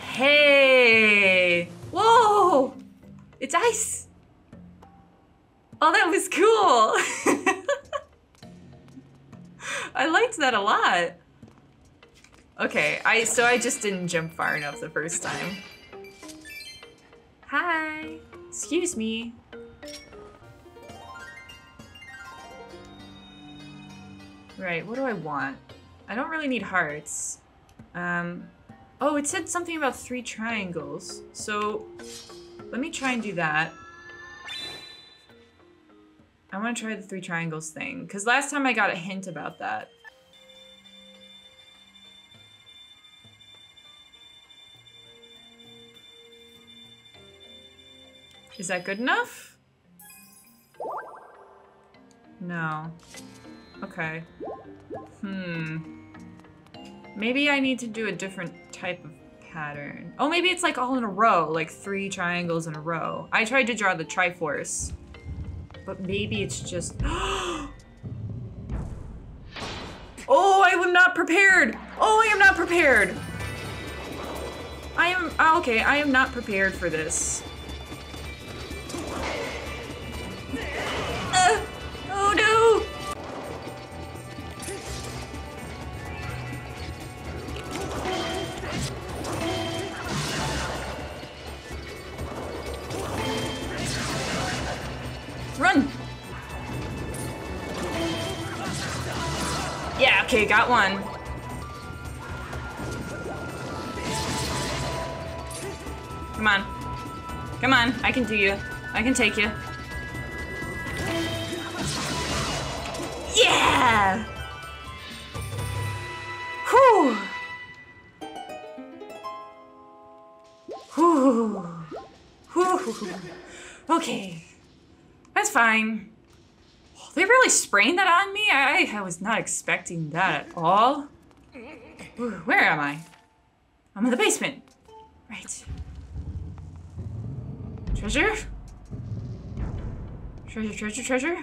Hey! Whoa! It's ice! Oh, that was cool! I liked that a lot. Okay, I so I just didn't jump far enough the first time. Hi! Excuse me. Right, what do I want? I don't really need hearts. Um, oh, it said something about three triangles. So, let me try and do that. I want to try the three triangles thing, because last time I got a hint about that. Is that good enough? No. Okay. Hmm. Maybe I need to do a different type of pattern. Oh, maybe it's like all in a row, like three triangles in a row. I tried to draw the Triforce, but maybe it's just... oh, I am not prepared! Oh, I am not prepared! I am, oh, okay, I am not prepared for this. Do you. I can take you. Yeah! Whew! Okay. That's fine. They really sprained that on me? I, I was not expecting that at all. Where am I? I'm in the basement. Right. Treasure? Treasure, treasure, treasure?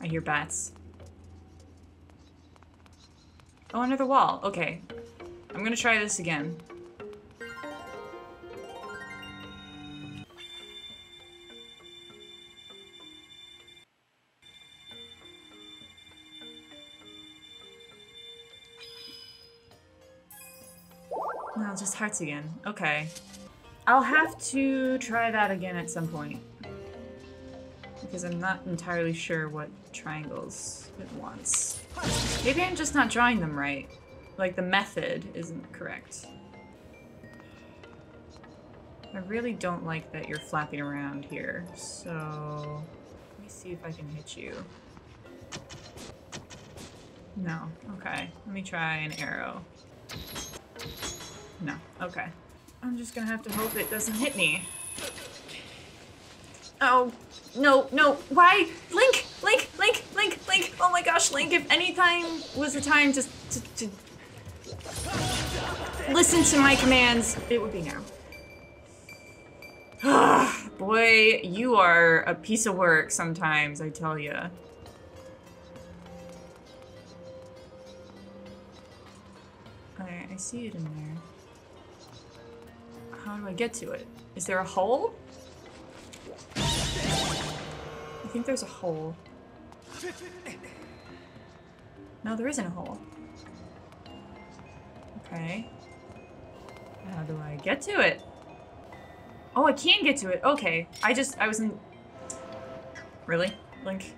I hear bats. Oh, another wall. Okay. I'm gonna try this again. No, just hearts again. Okay. I'll have to try that again at some point. Because I'm not entirely sure what triangles it wants. Maybe I'm just not drawing them right. Like the method isn't correct. I really don't like that you're flapping around here, so let me see if I can hit you. No, okay. Let me try an arrow. No, okay. I'm just gonna have to hope it doesn't hit me. Oh, no, no, why? Link, Link, Link, Link, Link. Oh my gosh, Link, if any time was the time just to, to listen to my commands, it would be now. Boy, you are a piece of work sometimes, I tell ya. I, I see it in there. How do I get to it? Is there a hole? I think there's a hole. No, there isn't a hole. Okay. How do I get to it? Oh, I can get to it. Okay. I just, I was in... Really? Link?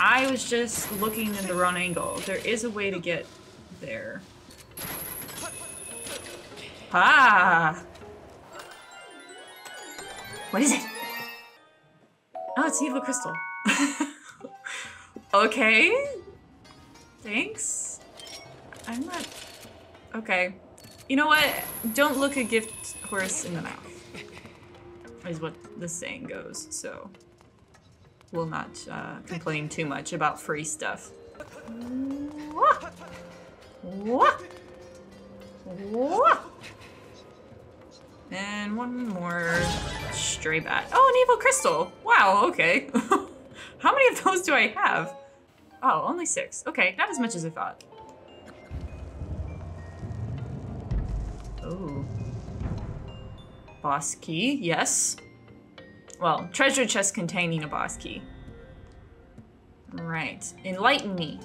I was just looking in the wrong angle. There is a way to get there. Ah! What is it? Oh, it's Evil Crystal. okay. Thanks. I'm not... Okay. You know what? Don't look a gift horse in the mouth. Is what the saying goes, so... We'll not uh, complain too much about free stuff. Wah! Wah! Wah! And one more stray bat. Oh, an evil crystal. Wow, okay. How many of those do I have? Oh, only six. Okay, not as much as I thought. Oh. Boss key, yes. Well, treasure chest containing a boss key. Right. Enlighten me.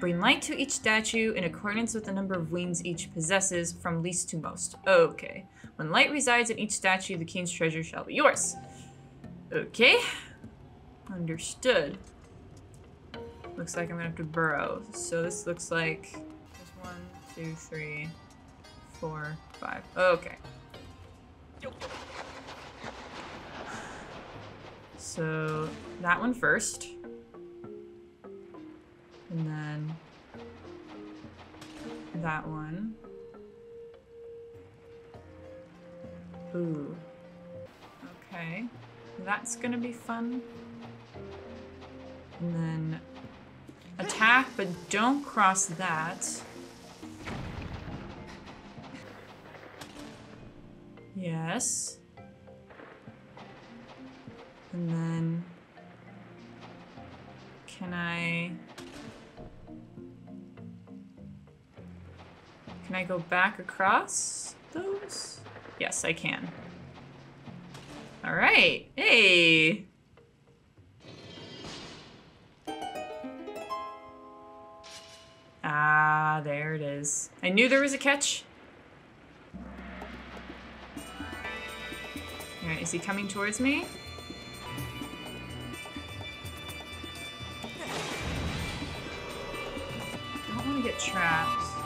Bring light to each statue in accordance with the number of wings each possesses, from least to most. Okay. When light resides in each statue, the king's treasure shall be yours. Okay. Understood. Looks like I'm gonna have to burrow. So this looks like there's one, two, three, four, five. Okay. So that one first. And then that one. Ooh. Okay. That's gonna be fun. And then attack, but don't cross that. Yes. And then can I Can I go back across those? Yes, I can. All right. Hey! Ah, there it is. I knew there was a catch. All right, is he coming towards me? I don't want to get trapped.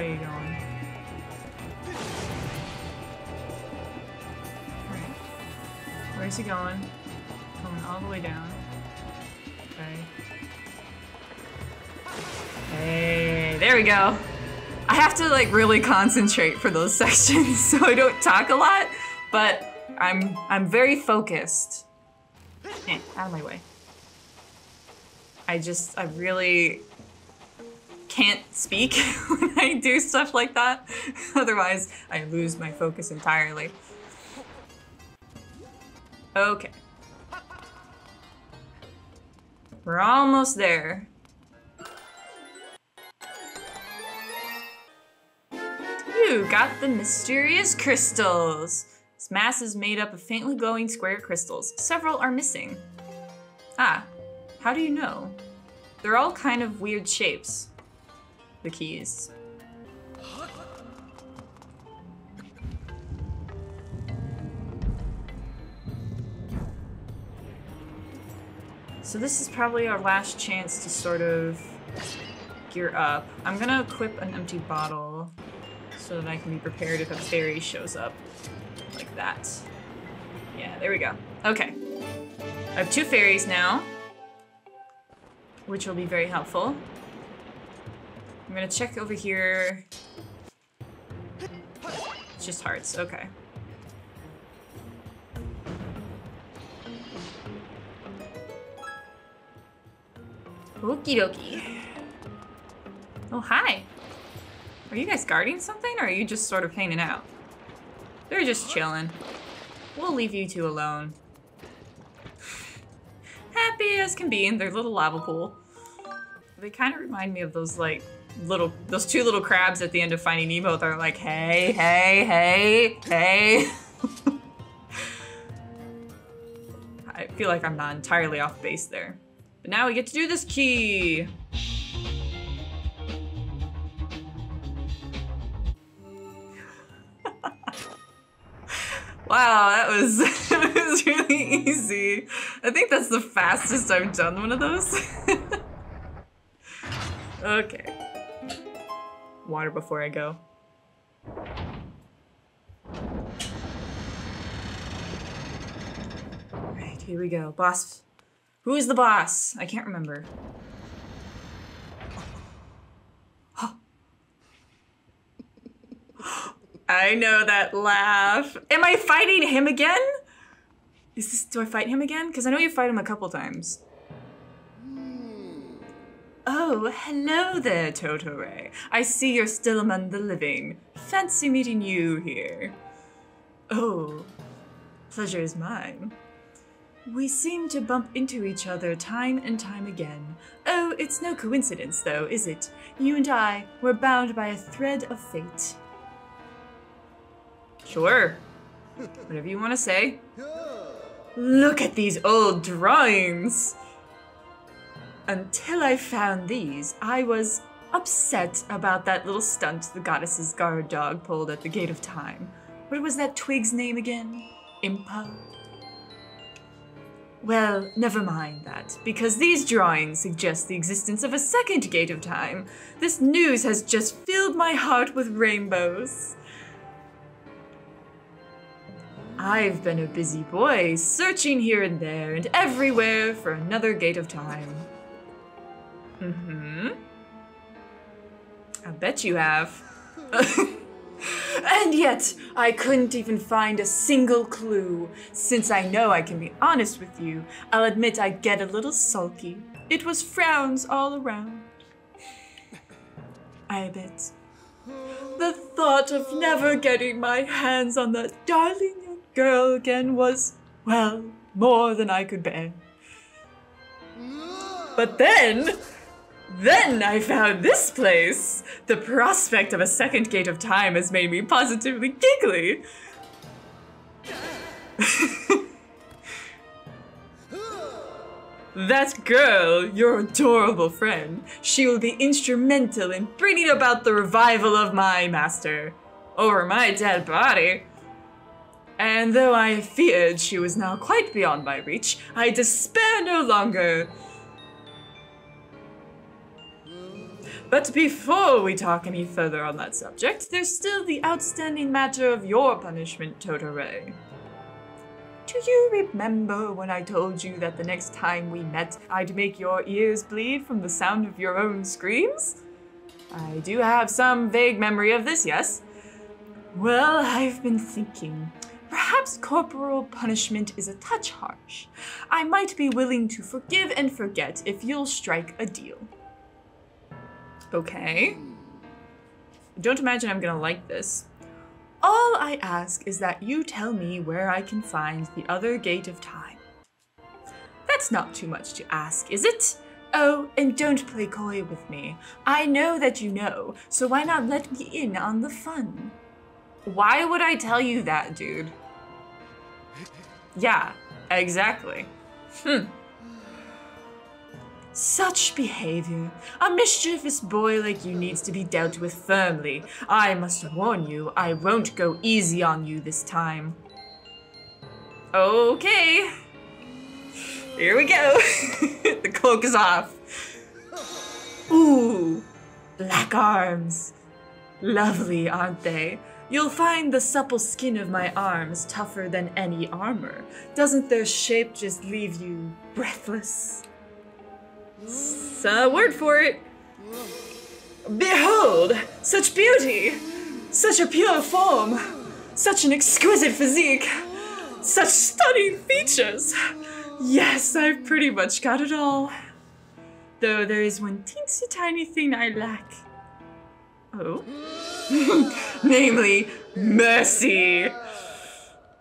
You going? Right. Where's he going? Coming all the way down. Okay. Hey, there we go. I have to like really concentrate for those sections so I don't talk a lot, but I'm I'm very focused. Eh, out of my way. I just I really can't speak when I do stuff like that. Otherwise, I lose my focus entirely. Okay. We're almost there. You got the mysterious crystals. This mass is made up of faintly glowing square crystals. Several are missing. Ah, how do you know? They're all kind of weird shapes. The keys. So this is probably our last chance to sort of gear up. I'm gonna equip an empty bottle so that I can be prepared if a fairy shows up. Like that. Yeah, there we go. Okay. I have two fairies now, which will be very helpful. I'm gonna check over here. It's just hearts, okay. Okie dokie. Oh, hi. Are you guys guarding something, or are you just sort of hanging out? They're just chilling. We'll leave you two alone. Happy as can be in their little lava pool. They kind of remind me of those, like, little, those two little crabs at the end of Finding Nemo. They're like, hey, hey, hey, hey. I feel like I'm not entirely off base there. But now we get to do this key. Wow, that was that was really easy. I think that's the fastest I've done one of those. okay. Water before I go. Alright, here we go. Boss. Who is the boss? I can't remember. I know that laugh. Am I fighting him again? Is this, do I fight him again? Because I know you fight him a couple times. Oh, hello there, Totoray. I see you're still among the living. Fancy meeting you here. Oh, pleasure is mine. We seem to bump into each other time and time again. Oh, it's no coincidence, though, is it? You and I were bound by a thread of fate. Sure. Whatever you want to say. Look at these old drawings! Until I found these, I was upset about that little stunt the goddess's guard dog pulled at the Gate of Time. What was that twig's name again? Impa? Well, never mind that, because these drawings suggest the existence of a second Gate of Time. This news has just filled my heart with rainbows. I've been a busy boy, searching here and there and everywhere for another Gate of Time. Mm-hmm. I bet you have. and yet, I couldn't even find a single clue. Since I know I can be honest with you, I'll admit I get a little sulky. It was frowns all around. I bet. The thought of never getting my hands on that darling girl again was, well, more than I could bear. But then, then I found this place. The prospect of a second gate of time has made me positively giggly. that girl, your adorable friend, she will be instrumental in bringing about the revival of my master over my dead body. And though I feared she was now quite beyond my reach, I despair no longer. But before we talk any further on that subject, there's still the outstanding matter of your punishment, Totoray. Do you remember when I told you that the next time we met, I'd make your ears bleed from the sound of your own screams? I do have some vague memory of this, yes? Well, I've been thinking. Perhaps corporal punishment is a touch harsh. I might be willing to forgive and forget if you'll strike a deal. Okay. Don't imagine I'm gonna like this. All I ask is that you tell me where I can find the other gate of time. That's not too much to ask, is it? Oh, and don't play coy with me. I know that you know, so why not let me in on the fun? Why would I tell you that, dude? Yeah, exactly. Hmm. Such behavior. A mischievous boy like you needs to be dealt with firmly. I must warn you, I won't go easy on you this time. Okay. Here we go. the cloak is off. Ooh, black arms. Lovely, aren't they? You'll find the supple skin of my arms tougher than any armor. Doesn't their shape just leave you breathless? So, uh, word for it. Behold, such beauty, such a pure form, such an exquisite physique, such stunning features. Yes, I've pretty much got it all. Though there is one teensy tiny thing I lack. Oh. Namely, mercy.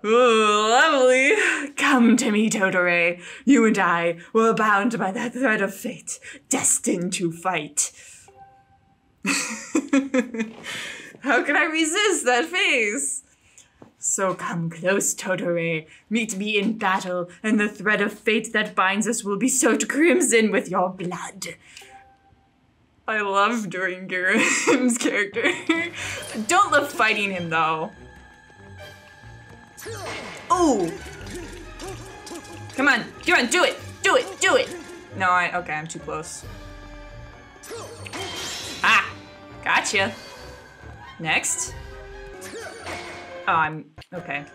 Ooh, lovely. Come to me, Totoray. You and I were bound by that thread of fate, destined to fight. How can I resist that face? So come close, Totoray. Meet me in battle, and the thread of fate that binds us will be soaked crimson with your blood. I love doing Girahim's character. Don't love fighting him though. Ooh! Come on, come on, do it! Do it, do it! No, I, okay, I'm too close. Ah! Gotcha! Next. Oh, I'm, okay.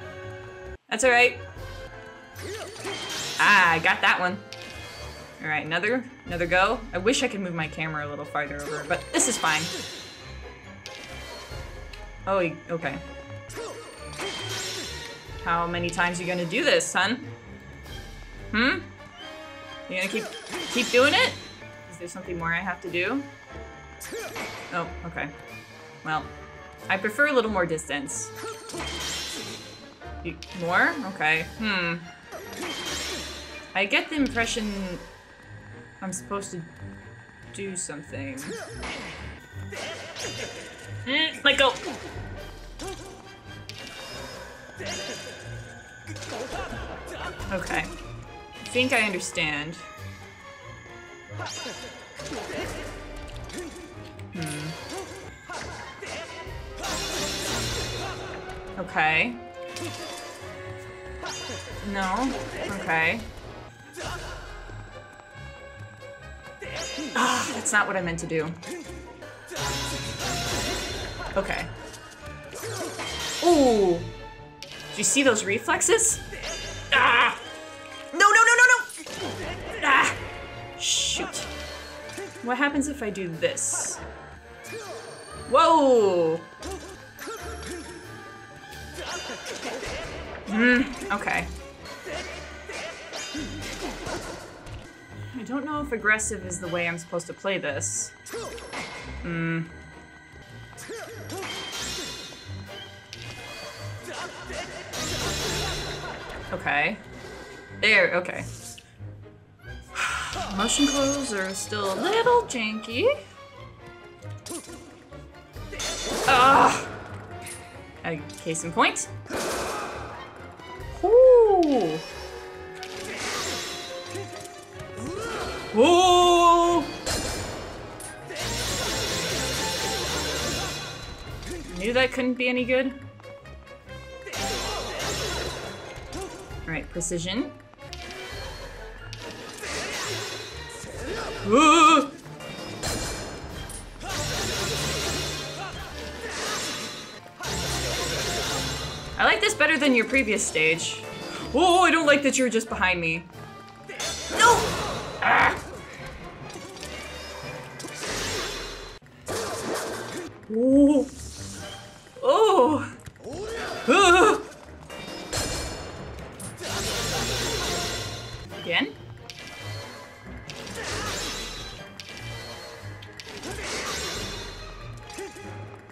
That's alright. Ah, I got that one. Alright, another, another go. I wish I could move my camera a little farther over, but this is fine. Oh, okay. How many times are you gonna do this, son? Hmm? You gonna keep keep doing it? Is there something more I have to do? Oh, okay. Well, I prefer a little more distance. More? Okay. Hmm. I get the impression I'm supposed to do something. Mm, let go. Okay. I think I understand. Hmm. Okay. No. Okay. Ah, that's not what I meant to do. Okay. Ooh. Do you see those reflexes? Ah! No, no, no, no, no! Ah! Shoot. What happens if I do this? Whoa! Hmm, okay. I don't know if aggressive is the way I'm supposed to play this. Hmm. Okay. There, okay. Motion clothes are still a little janky. Ah! A case in point. Ooh! Ooh! Knew that couldn't be any good. Alright, precision. I like this better than your previous stage. Oh, I don't like that you're just behind me. No! Ah! Oh! Oh! Ah! Again?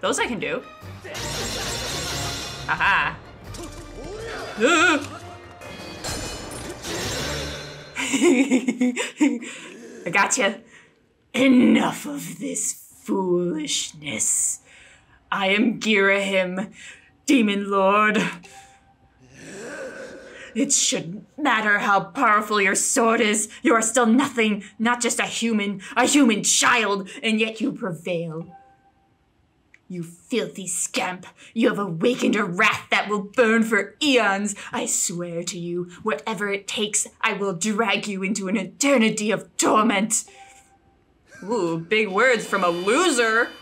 Those I can do. Aha. Ah. I gotcha. Enough of this foolishness. I am Girahim, Demon Lord. It shouldn't matter how powerful your sword is. You are still nothing, not just a human, a human child, and yet you prevail. You filthy scamp, you have awakened a wrath that will burn for eons. I swear to you, whatever it takes, I will drag you into an eternity of torment. Ooh, big words from a loser.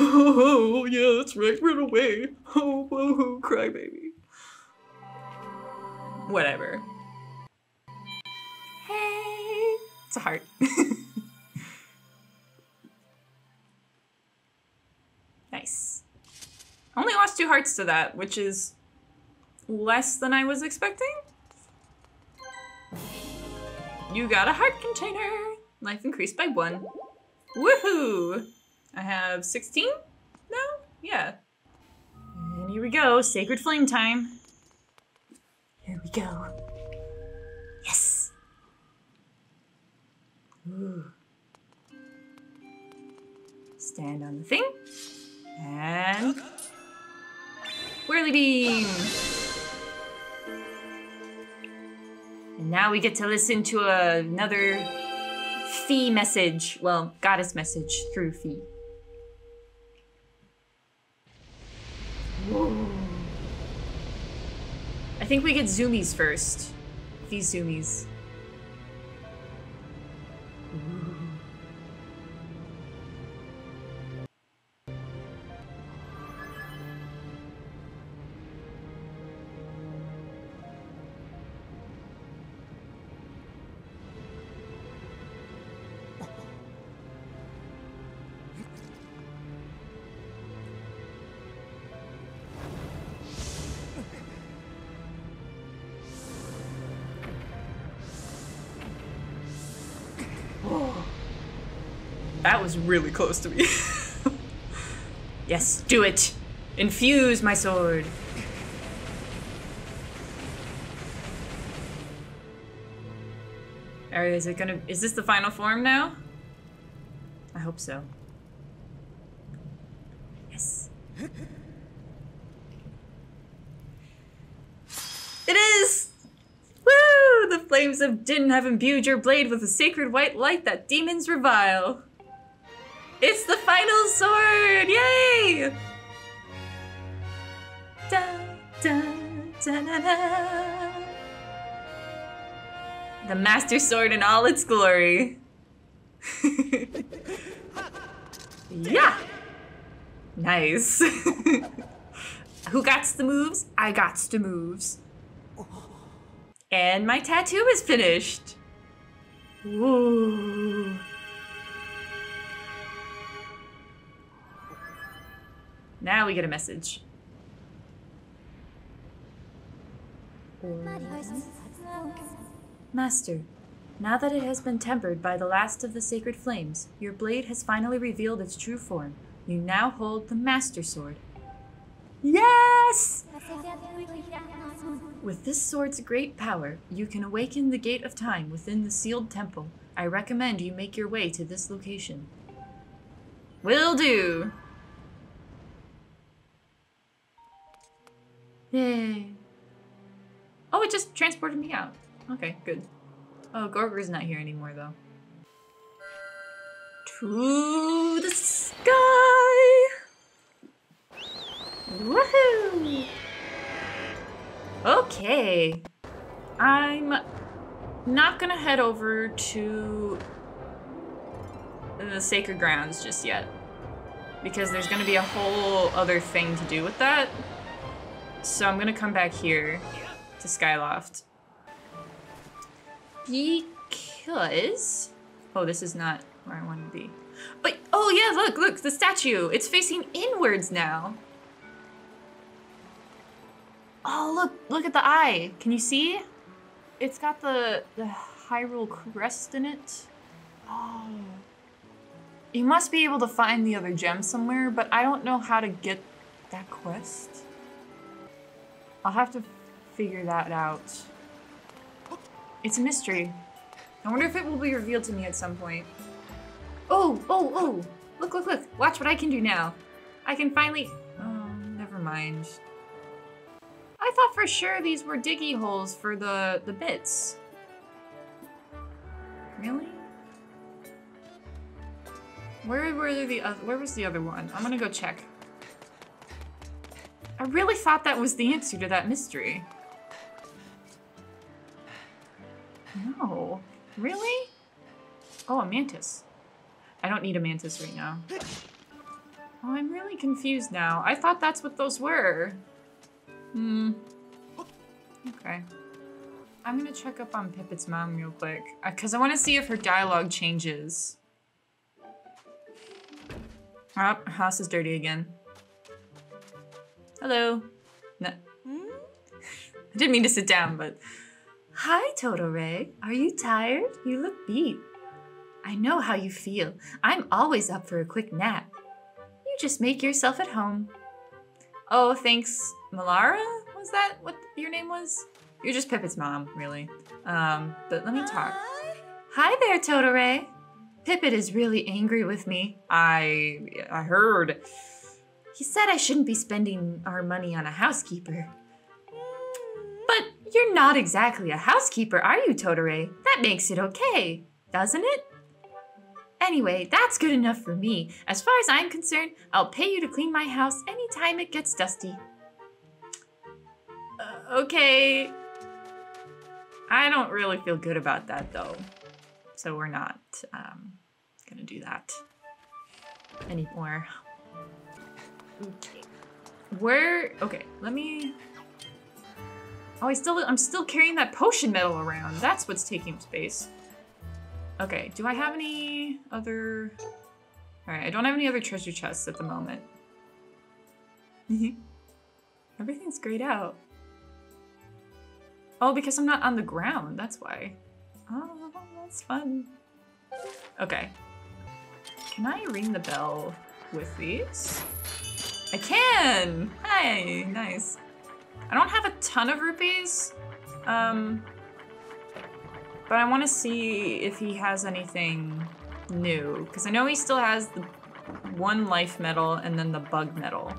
Oh, yeah, that's right, run away. Oh, oh, crybaby. Whatever. Hey. It's a heart. nice. Only lost two hearts to that, which is less than I was expecting. You got a heart container. Life increased by one. Woohoo! I have 16 now? Yeah. And here we go, Sacred Flame time. Here we go. Yes! Ooh. Stand on the thing. And... Whirly Beam! And now we get to listen to another Fi message. Well, goddess message through Fi. Whoa. I think we get zoomies first. These zoomies. Was really close to me. yes, do it. Infuse my sword. Alright, is it gonna- is this the final form now? I hope so. Yes. It is! Woo! The flames of Din have imbued your blade with a sacred white light that demons revile. It's the final sword! Yay! Da, da, da. The Master Sword in all its glory. yeah! Nice. Who gots the moves? I gots the moves. And my tattoo is finished. Ooh. Now we get a message. Master, now that it has been tempered by the last of the sacred flames, your blade has finally revealed its true form. You now hold the Master Sword. Yes! With this sword's great power, you can awaken the Gate of Time within the sealed temple. I recommend you make your way to this location. Will do! Yay. Oh, it just transported me out. Okay, good. Oh, Gorger's not here anymore, though. To the sky! Woohoo! Okay. I'm not gonna head over to the sacred grounds just yet. Because there's gonna be a whole other thing to do with that. So I'm gonna come back here to Skyloft. Because... Oh, this is not where I want to be. But, oh yeah, look, look, the statue. It's facing inwards now. Oh, look, look at the eye. Can you see? It's got the, the Hyrule crest in it. Oh. You must be able to find the other gem somewhere, but I don't know how to get that quest. I'll have to figure that out. It's a mystery. I wonder if it will be revealed to me at some point. Oh, oh, oh! Look, look, look! Watch what I can do now. I can finally... Oh, never mind. I thought for sure these were diggy holes for the, the bits. Really? Where were the other, where was the other one? I'm gonna go check. I really thought that was the answer to that mystery. No. Really? Oh, a mantis. I don't need a mantis right now. Oh, I'm really confused now. I thought that's what those were. Hmm. Okay. I'm gonna check up on Pipit's mom real quick. Because uh, I want to see if her dialogue changes. Oh, house is dirty again. Hello. No. Hmm? I didn't mean to sit down, but... Hi, Totoray. Are you tired? You look beat. I know how you feel. I'm always up for a quick nap. You just make yourself at home. Oh, thanks. Mallara? Was that what your name was? You're just Pipit's mom, really. Um, but let me talk. Hi Hi there, Totoray. Pipit is really angry with me. I I heard. He said I shouldn't be spending our money on a housekeeper. But you're not exactly a housekeeper, are you, Totoray? That makes it okay, doesn't it? Anyway, that's good enough for me. As far as I'm concerned, I'll pay you to clean my house anytime it gets dusty. Uh, okay. I don't really feel good about that, though. So we're not um, gonna do that anymore. Where? Okay, let me. Oh, I still, I'm still carrying that potion medal around. That's what's taking space. Okay, do I have any other... Alright, I don't have any other treasure chests at the moment. Mm-hmm. Everything's grayed out. Oh, because I'm not on the ground, that's why. Oh, that's fun. Okay. Can I ring the bell with these? I can! Hey, nice. I don't have a ton of rupees. Um, but I want to see if he has anything new. Because I know he still has the one life medal and then the bug medal.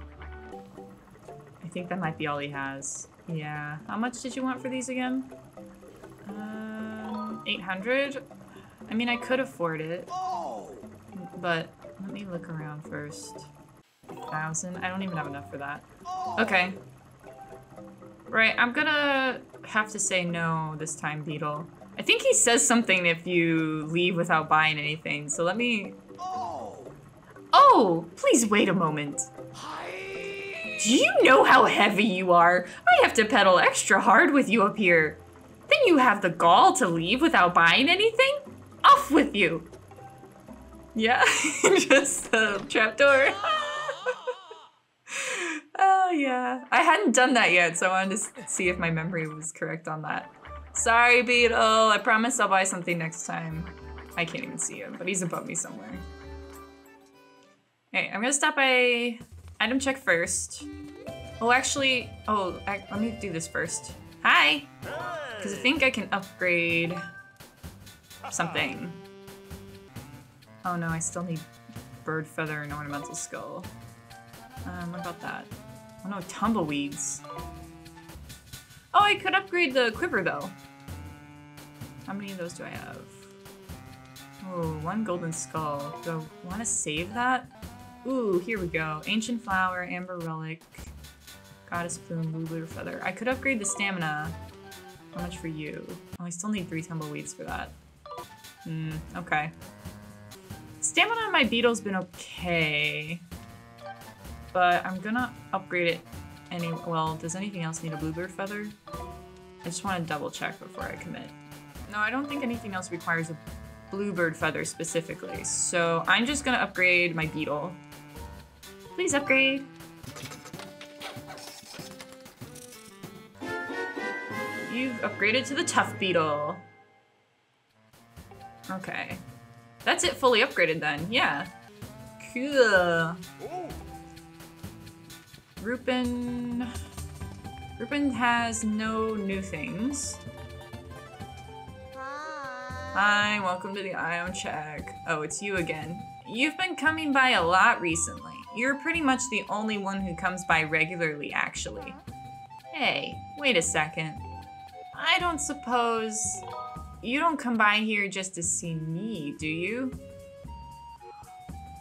I think that might be all he has. Yeah. How much did you want for these again? Um, 800? I mean, I could afford it. But let me look around first. 1,000? I don't even have enough for that. Okay. Right, I'm gonna have to say no this time, Beetle. I think he says something if you leave without buying anything, so let me... Oh! Oh! Please wait a moment. Do you know how heavy you are? I have to pedal extra hard with you up here. Then you have the gall to leave without buying anything? Off with you! Yeah, just the trapdoor. Oh yeah. I hadn't done that yet, so I wanted to see if my memory was correct on that. Sorry, Beetle. I promise I'll buy something next time. I can't even see him, but he's above me somewhere. Okay, I'm gonna stop by item check first. Oh, actually, oh, I, let me do this first. Hi! Because I think I can upgrade something. Oh no, I still need bird feather and ornamental skull. Um, what about that? Oh no, tumbleweeds. Oh, I could upgrade the quiver though. How many of those do I have? Oh, one golden skull. Do I want to save that? Ooh, here we go. Ancient flower, amber relic, goddess plume, blue feather. I could upgrade the stamina. How much for you? Oh, I still need three tumbleweeds for that. Hmm, okay. Stamina on my beetle's been okay. But I'm gonna upgrade it any. Well, does anything else need a bluebird feather? I just want to double check before I commit. No, I don't think anything else requires a bluebird feather specifically. So I'm just gonna upgrade my beetle. Please upgrade. You've upgraded to the tough beetle. Okay. That's it fully upgraded then, yeah. Cool. Rupin... Rupin has no new things. Hi, welcome to the Item Check. Oh, it's you again. You've been coming by a lot recently. You're pretty much the only one who comes by regularly, actually. Hey, wait a second. I don't suppose... You don't come by here just to see me, do you?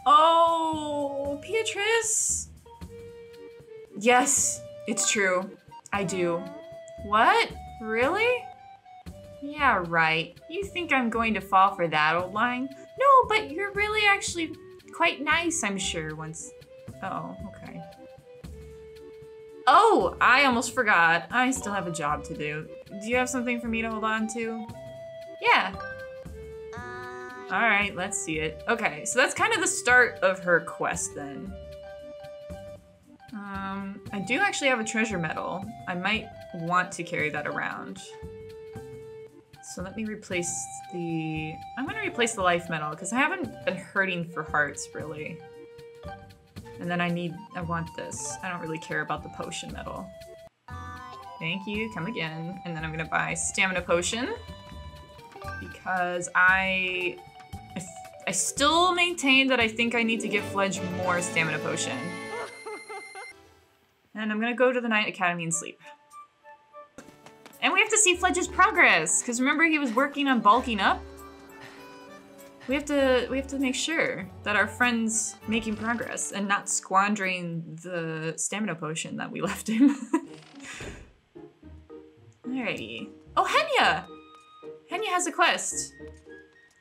Oh, Peatrice! Yes, it's true. I do. What? Really? Yeah, right. You think I'm going to fall for that old line? No, but you're really actually quite nice, I'm sure, once... Oh, okay. Oh, I almost forgot. I still have a job to do. Do you have something for me to hold on to? Yeah. Uh, All right, let's see it. Okay, so that's kind of the start of her quest then. Um, I do actually have a treasure medal. I might want to carry that around. So let me replace the... I'm gonna replace the life medal because I haven't been hurting for hearts really. And then I need, I want this. I don't really care about the potion medal. Thank you, come again. And then I'm gonna buy stamina potion because I, I, I still maintain that I think I need to give Fledge more stamina potion. And I'm gonna go to the Knight Academy and sleep. And we have to see Fledge's progress, because remember he was working on bulking up? We have to we have to make sure that our friend's making progress and not squandering the stamina potion that we left him. Alrighty. Oh, Henya! Henya has a quest.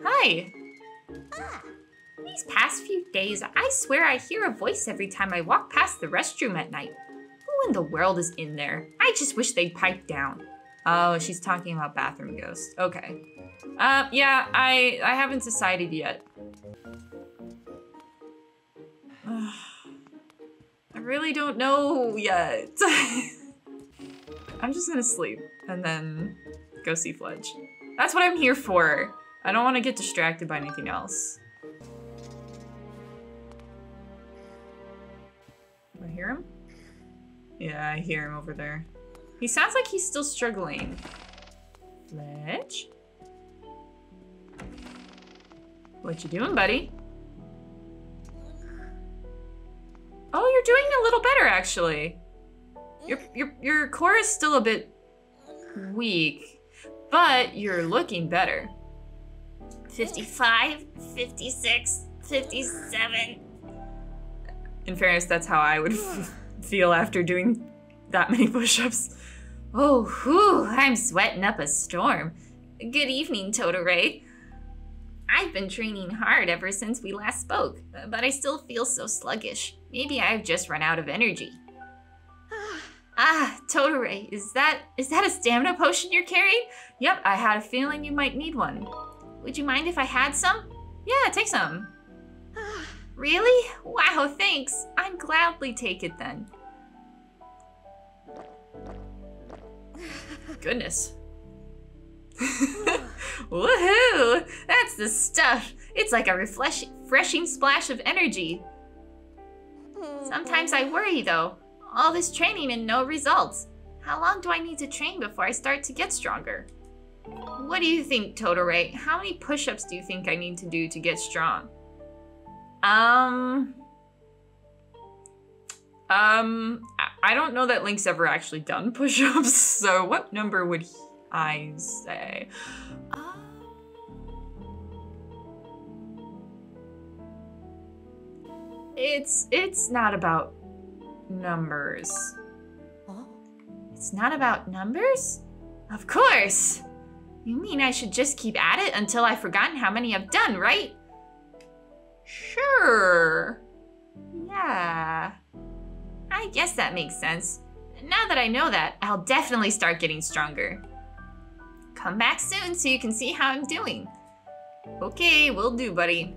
Hi. Ah, these past few days, I swear I hear a voice every time I walk past the restroom at night. In the world is in there? I just wish they'd pipe down. Oh, she's talking about bathroom ghosts. Okay. Uh, yeah, I I haven't decided yet. I really don't know yet. I'm just gonna sleep and then go see Fledge. That's what I'm here for. I don't want to get distracted by anything else. Do I hear him? Yeah, I hear him over there. He sounds like he's still struggling. Fledge? What you doing, buddy? Oh, you're doing a little better, actually. Your, your, your core is still a bit weak, but you're looking better. 55, 56, 57. In fairness, that's how I would feel after doing that many push-ups. Oh, whew, I'm sweating up a storm. Good evening, Totoray. I've been training hard ever since we last spoke, but I still feel so sluggish. Maybe I've just run out of energy. ah, Totoray, is that is that a stamina potion you're carrying? Yep, I had a feeling you might need one. Would you mind if I had some? Yeah, take some. Really? Wow, thanks. I'd gladly take it then. Goodness. Woohoo! That's the stuff. It's like a refreshing splash of energy. Sometimes I worry though. All this training and no results. How long do I need to train before I start to get stronger? What do you think, Totoray? How many push-ups do you think I need to do to get strong? Um... Um, I don't know that Link's ever actually done push-ups, so what number would I say? Uh, it's it's not about numbers. Oh? It's not about numbers? Of course! You mean I should just keep at it until I've forgotten how many I've done, right? Sure. Yeah. I guess that makes sense. Now that I know that, I'll definitely start getting stronger. Come back soon so you can see how I'm doing. Okay, will do, buddy.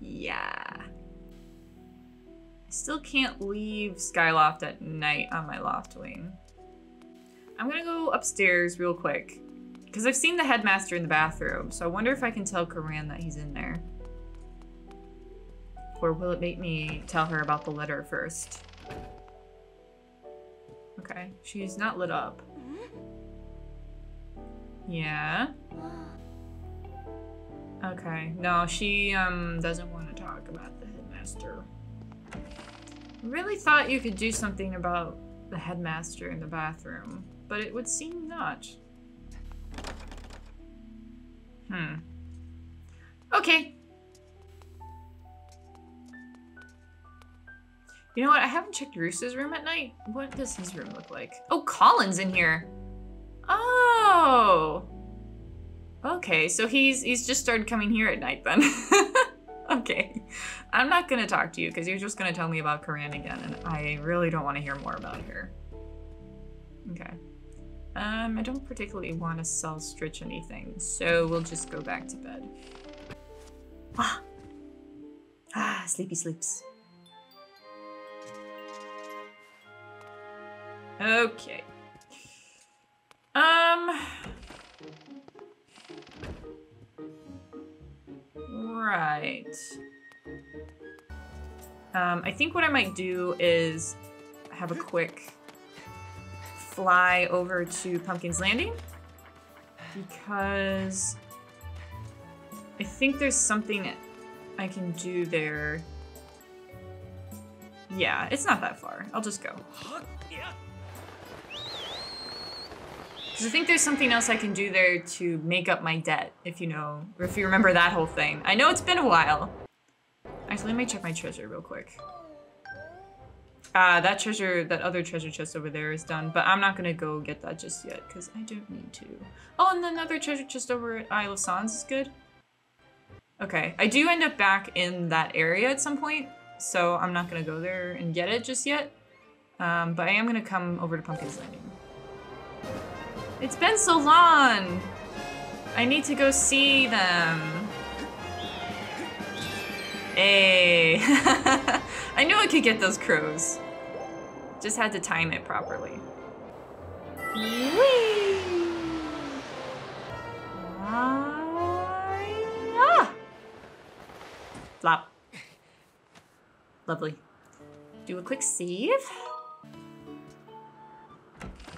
Yeah. I still can't leave Skyloft at night on my Loftwing. I'm gonna go upstairs real quick. Because I've seen the headmaster in the bathroom, so I wonder if I can tell Karane that he's in there. Or will it make me tell her about the letter first? Okay, she's not lit up. Yeah. Okay, no, she um doesn't want to talk about the headmaster. I Really thought you could do something about the headmaster in the bathroom, but it would seem not. Hmm. Okay. You know what? I haven't checked Groose's room at night. What does his room look like? Oh, Cawlin's in here. Oh. Okay, so he's he's just started coming here at night then. okay. I'm not gonna talk to you because you're just gonna tell me about Karane again, and I really don't want to hear more about her. Okay. Um, I don't particularly want to sell Strich anything, so we'll just go back to bed. Ah, ah, sleepy sleeps. Okay. Um. Right. Um, I think what I might do is have a quick fly over to Pumpkin's Landing because I think there's something I can do there. Yeah, it's not that far. I'll just go. Because I think there's something else I can do there to make up my debt, if you know, or if you remember that whole thing. I know it's been a while. Actually, let me check my treasure real quick. Uh, that treasure, that other treasure chest over there is done, but I'm not gonna go get that just yet, because I don't need to. Oh, and another treasure chest over at Isle of Songs is good. Okay, I do end up back in that area at some point, so I'm not gonna go there and get it just yet. Um, but I am gonna come over to Pumpkin's Landing. It's been so long! I need to go see them. Hey! I knew I could get those crows. Just had to time it properly. Whee! Ah! Flop. Lovely. Do a quick save.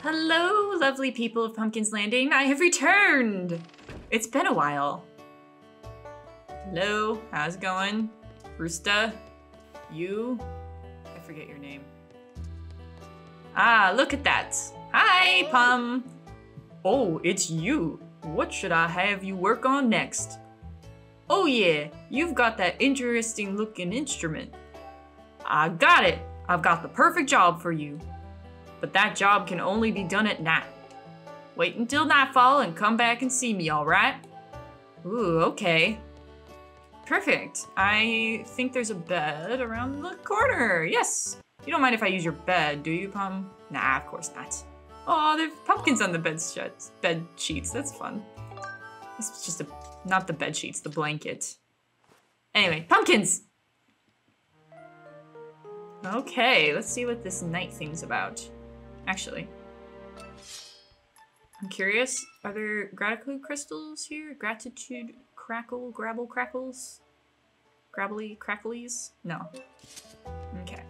Hello, lovely people of Pumpkin's Landing. I have returned. It's been a while. Hello, how's it going? Roosta? You? I forget your name. Ah, look at that. Hi, Pumm. Oh, it's you. What should I have you work on next? Oh yeah, you've got that interesting looking instrument. I got it. I've got the perfect job for you. But that job can only be done at night. Wait until nightfall and come back and see me, alright? Ooh, okay. Perfect. I think there's a bed around the corner. Yes. You don't mind if I use your bed, do you, Pumm? Nah, of course not. Oh, there's pumpkins on the bed sheets. Bed sheets. That's fun. It's just a not the bed sheets, the blanket. Anyway, pumpkins. Okay, let's see what this night thing's about. Actually, I'm curious. Are there gratitude crystals here? Gratitude crackle, grabble crackles? Grabbly cracklies? No. Okay.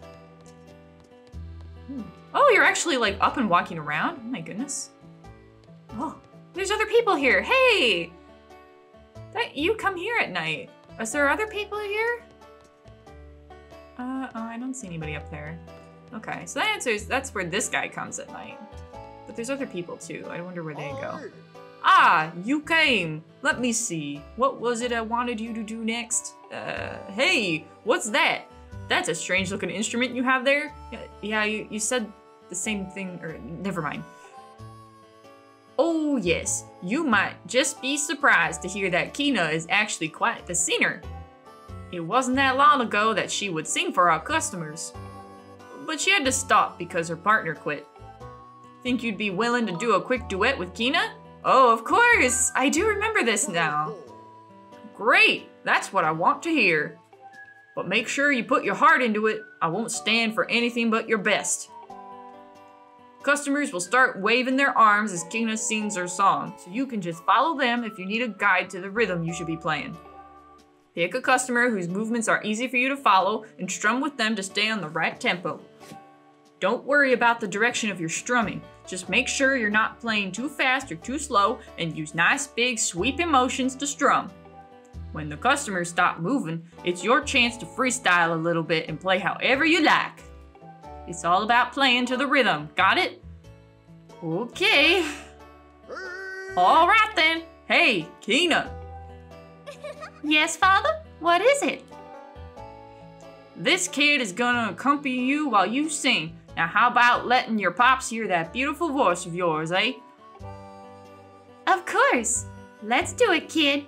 Hmm. Oh, you're actually like up and walking around? Oh my goodness. Oh, there's other people here. Hey! That you come here at night. Is there other people here? Uh, oh, I don't see anybody up there. Okay, so that answers, that's where this guy comes at night. But there's other people too. I wonder where they go. Ah, you came. Let me see. What was it I wanted you to do next? Uh, hey, what's that? That's a strange looking instrument you have there. Yeah, you, you said the same thing, or never mind. Oh yes, you might just be surprised to hear that Kina is actually quite the singer. It wasn't that long ago that she would sing for our customers. But she had to stop because her partner quit. Think you'd be willing to do a quick duet with Kina? Oh, of course! I do remember this now. Great! That's what I want to hear. But make sure you put your heart into it. I won't stand for anything but your best. Customers will start waving their arms as Kina sings her song, so you can just follow them if you need a guide to the rhythm you should be playing. Pick a customer whose movements are easy for you to follow and strum with them to stay on the right tempo. Don't worry about the direction of your strumming. Just make sure you're not playing too fast or too slow and use nice big sweeping motions to strum. When the customers stop moving, it's your chance to freestyle a little bit and play however you like. It's all about playing to the rhythm, got it? Okay. All right then. Hey, Kina. Yes, father? What is it? This kid is gonna accompany you while you sing. Now, how about letting your pops hear that beautiful voice of yours, eh? Of course. Let's do it, kid.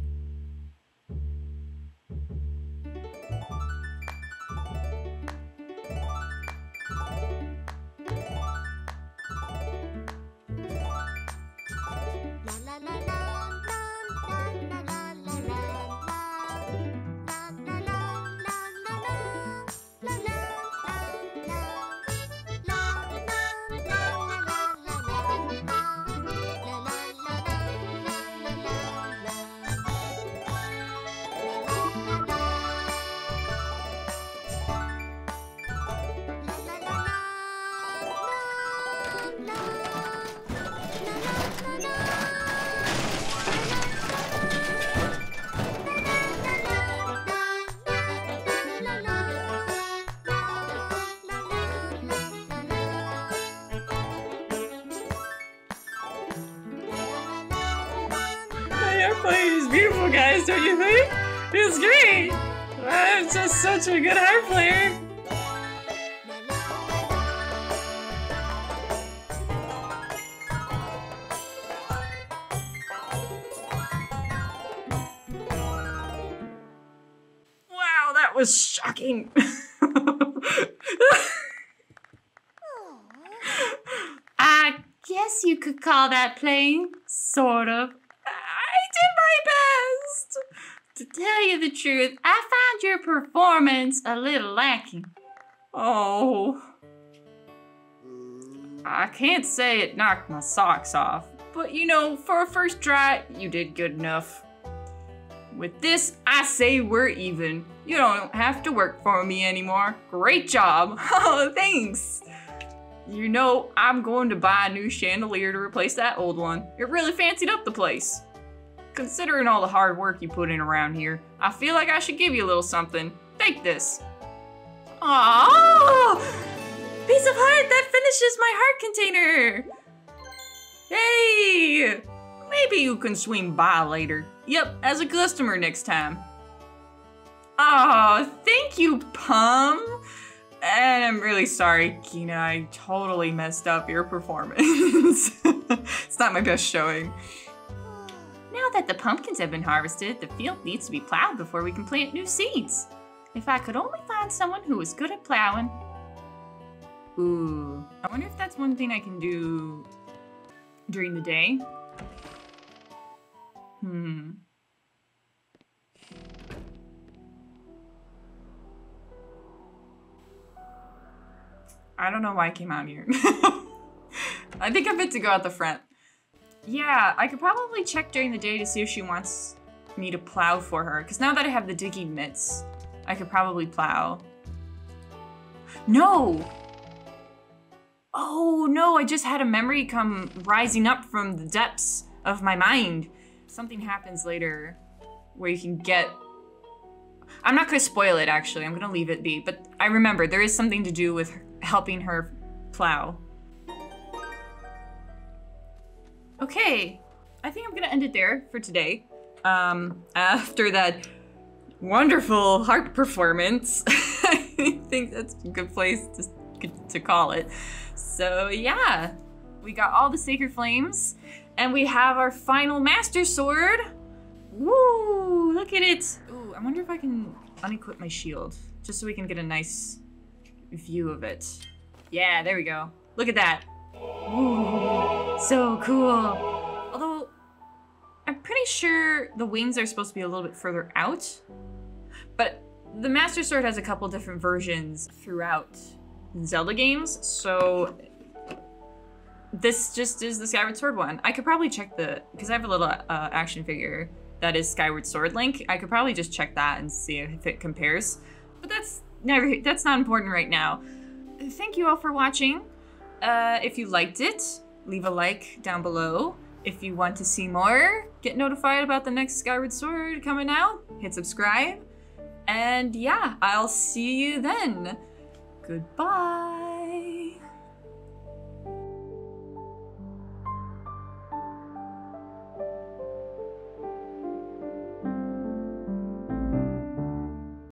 Such a good harp player. Wow, that was shocking. I guess you could call that playing, sort of. I did my best. To tell you the truth, I found your performance a little lacking. Oh. I can't say it knocked my socks off, but you know, for a first try, you did good enough. With this, I say we're even. You don't have to work for me anymore. Great job. Oh, thanks. You know, I'm going to buy a new chandelier to replace that old one. It really fancied up the place. Considering all the hard work you put in around here, I feel like I should give you a little something. Take this. Aww! Piece of heart that finishes my heart container! Hey! Maybe you can swing by later. Yep, as a customer next time. Oh, thank you, Pumm. And I'm really sorry, Kina. I totally messed up your performance. it's not my best showing. Now that the pumpkins have been harvested, the field needs to be plowed before we can plant new seeds. If I could only find someone who was good at plowing. Ooh, I wonder if that's one thing I can do during the day. Hmm. I don't know why I came out here. I think I'm fit to go out the front. Yeah, I could probably check during the day to see if she wants me to plow for her. Because now that I have the digging mitts, I could probably plow. No! Oh no, I just had a memory come rising up from the depths of my mind. Something happens later where you can get. I'm not gonna spoil it actually, I'm gonna leave it be, but I remember there is something to do with helping her plow. Okay, I think I'm gonna end it there for today. Um, after that wonderful heart performance, I think that's a good place to, to call it. So yeah, we got all the sacred flames, and we have our final master sword. Woo! Look at it. Ooh, I wonder if I can unequip my shield, just so we can get a nice view of it. Yeah, there we go. Look at that. Ooh, so cool. Although, I'm pretty sure the wings are supposed to be a little bit further out. But the Master Sword has a couple different versions throughout Zelda games, so this just is the Skyward Sword one. I could probably check the, because I have a little uh, action figure that is Skyward Sword Link. I could probably just check that and see if it compares. But that's never, that's not important right now. Thank you all for watching. Uh, if you liked it, leave a like down below. If you want to see more, get notified about the next Skyward Sword coming out, hit subscribe. And yeah, I'll see you then. Goodbye.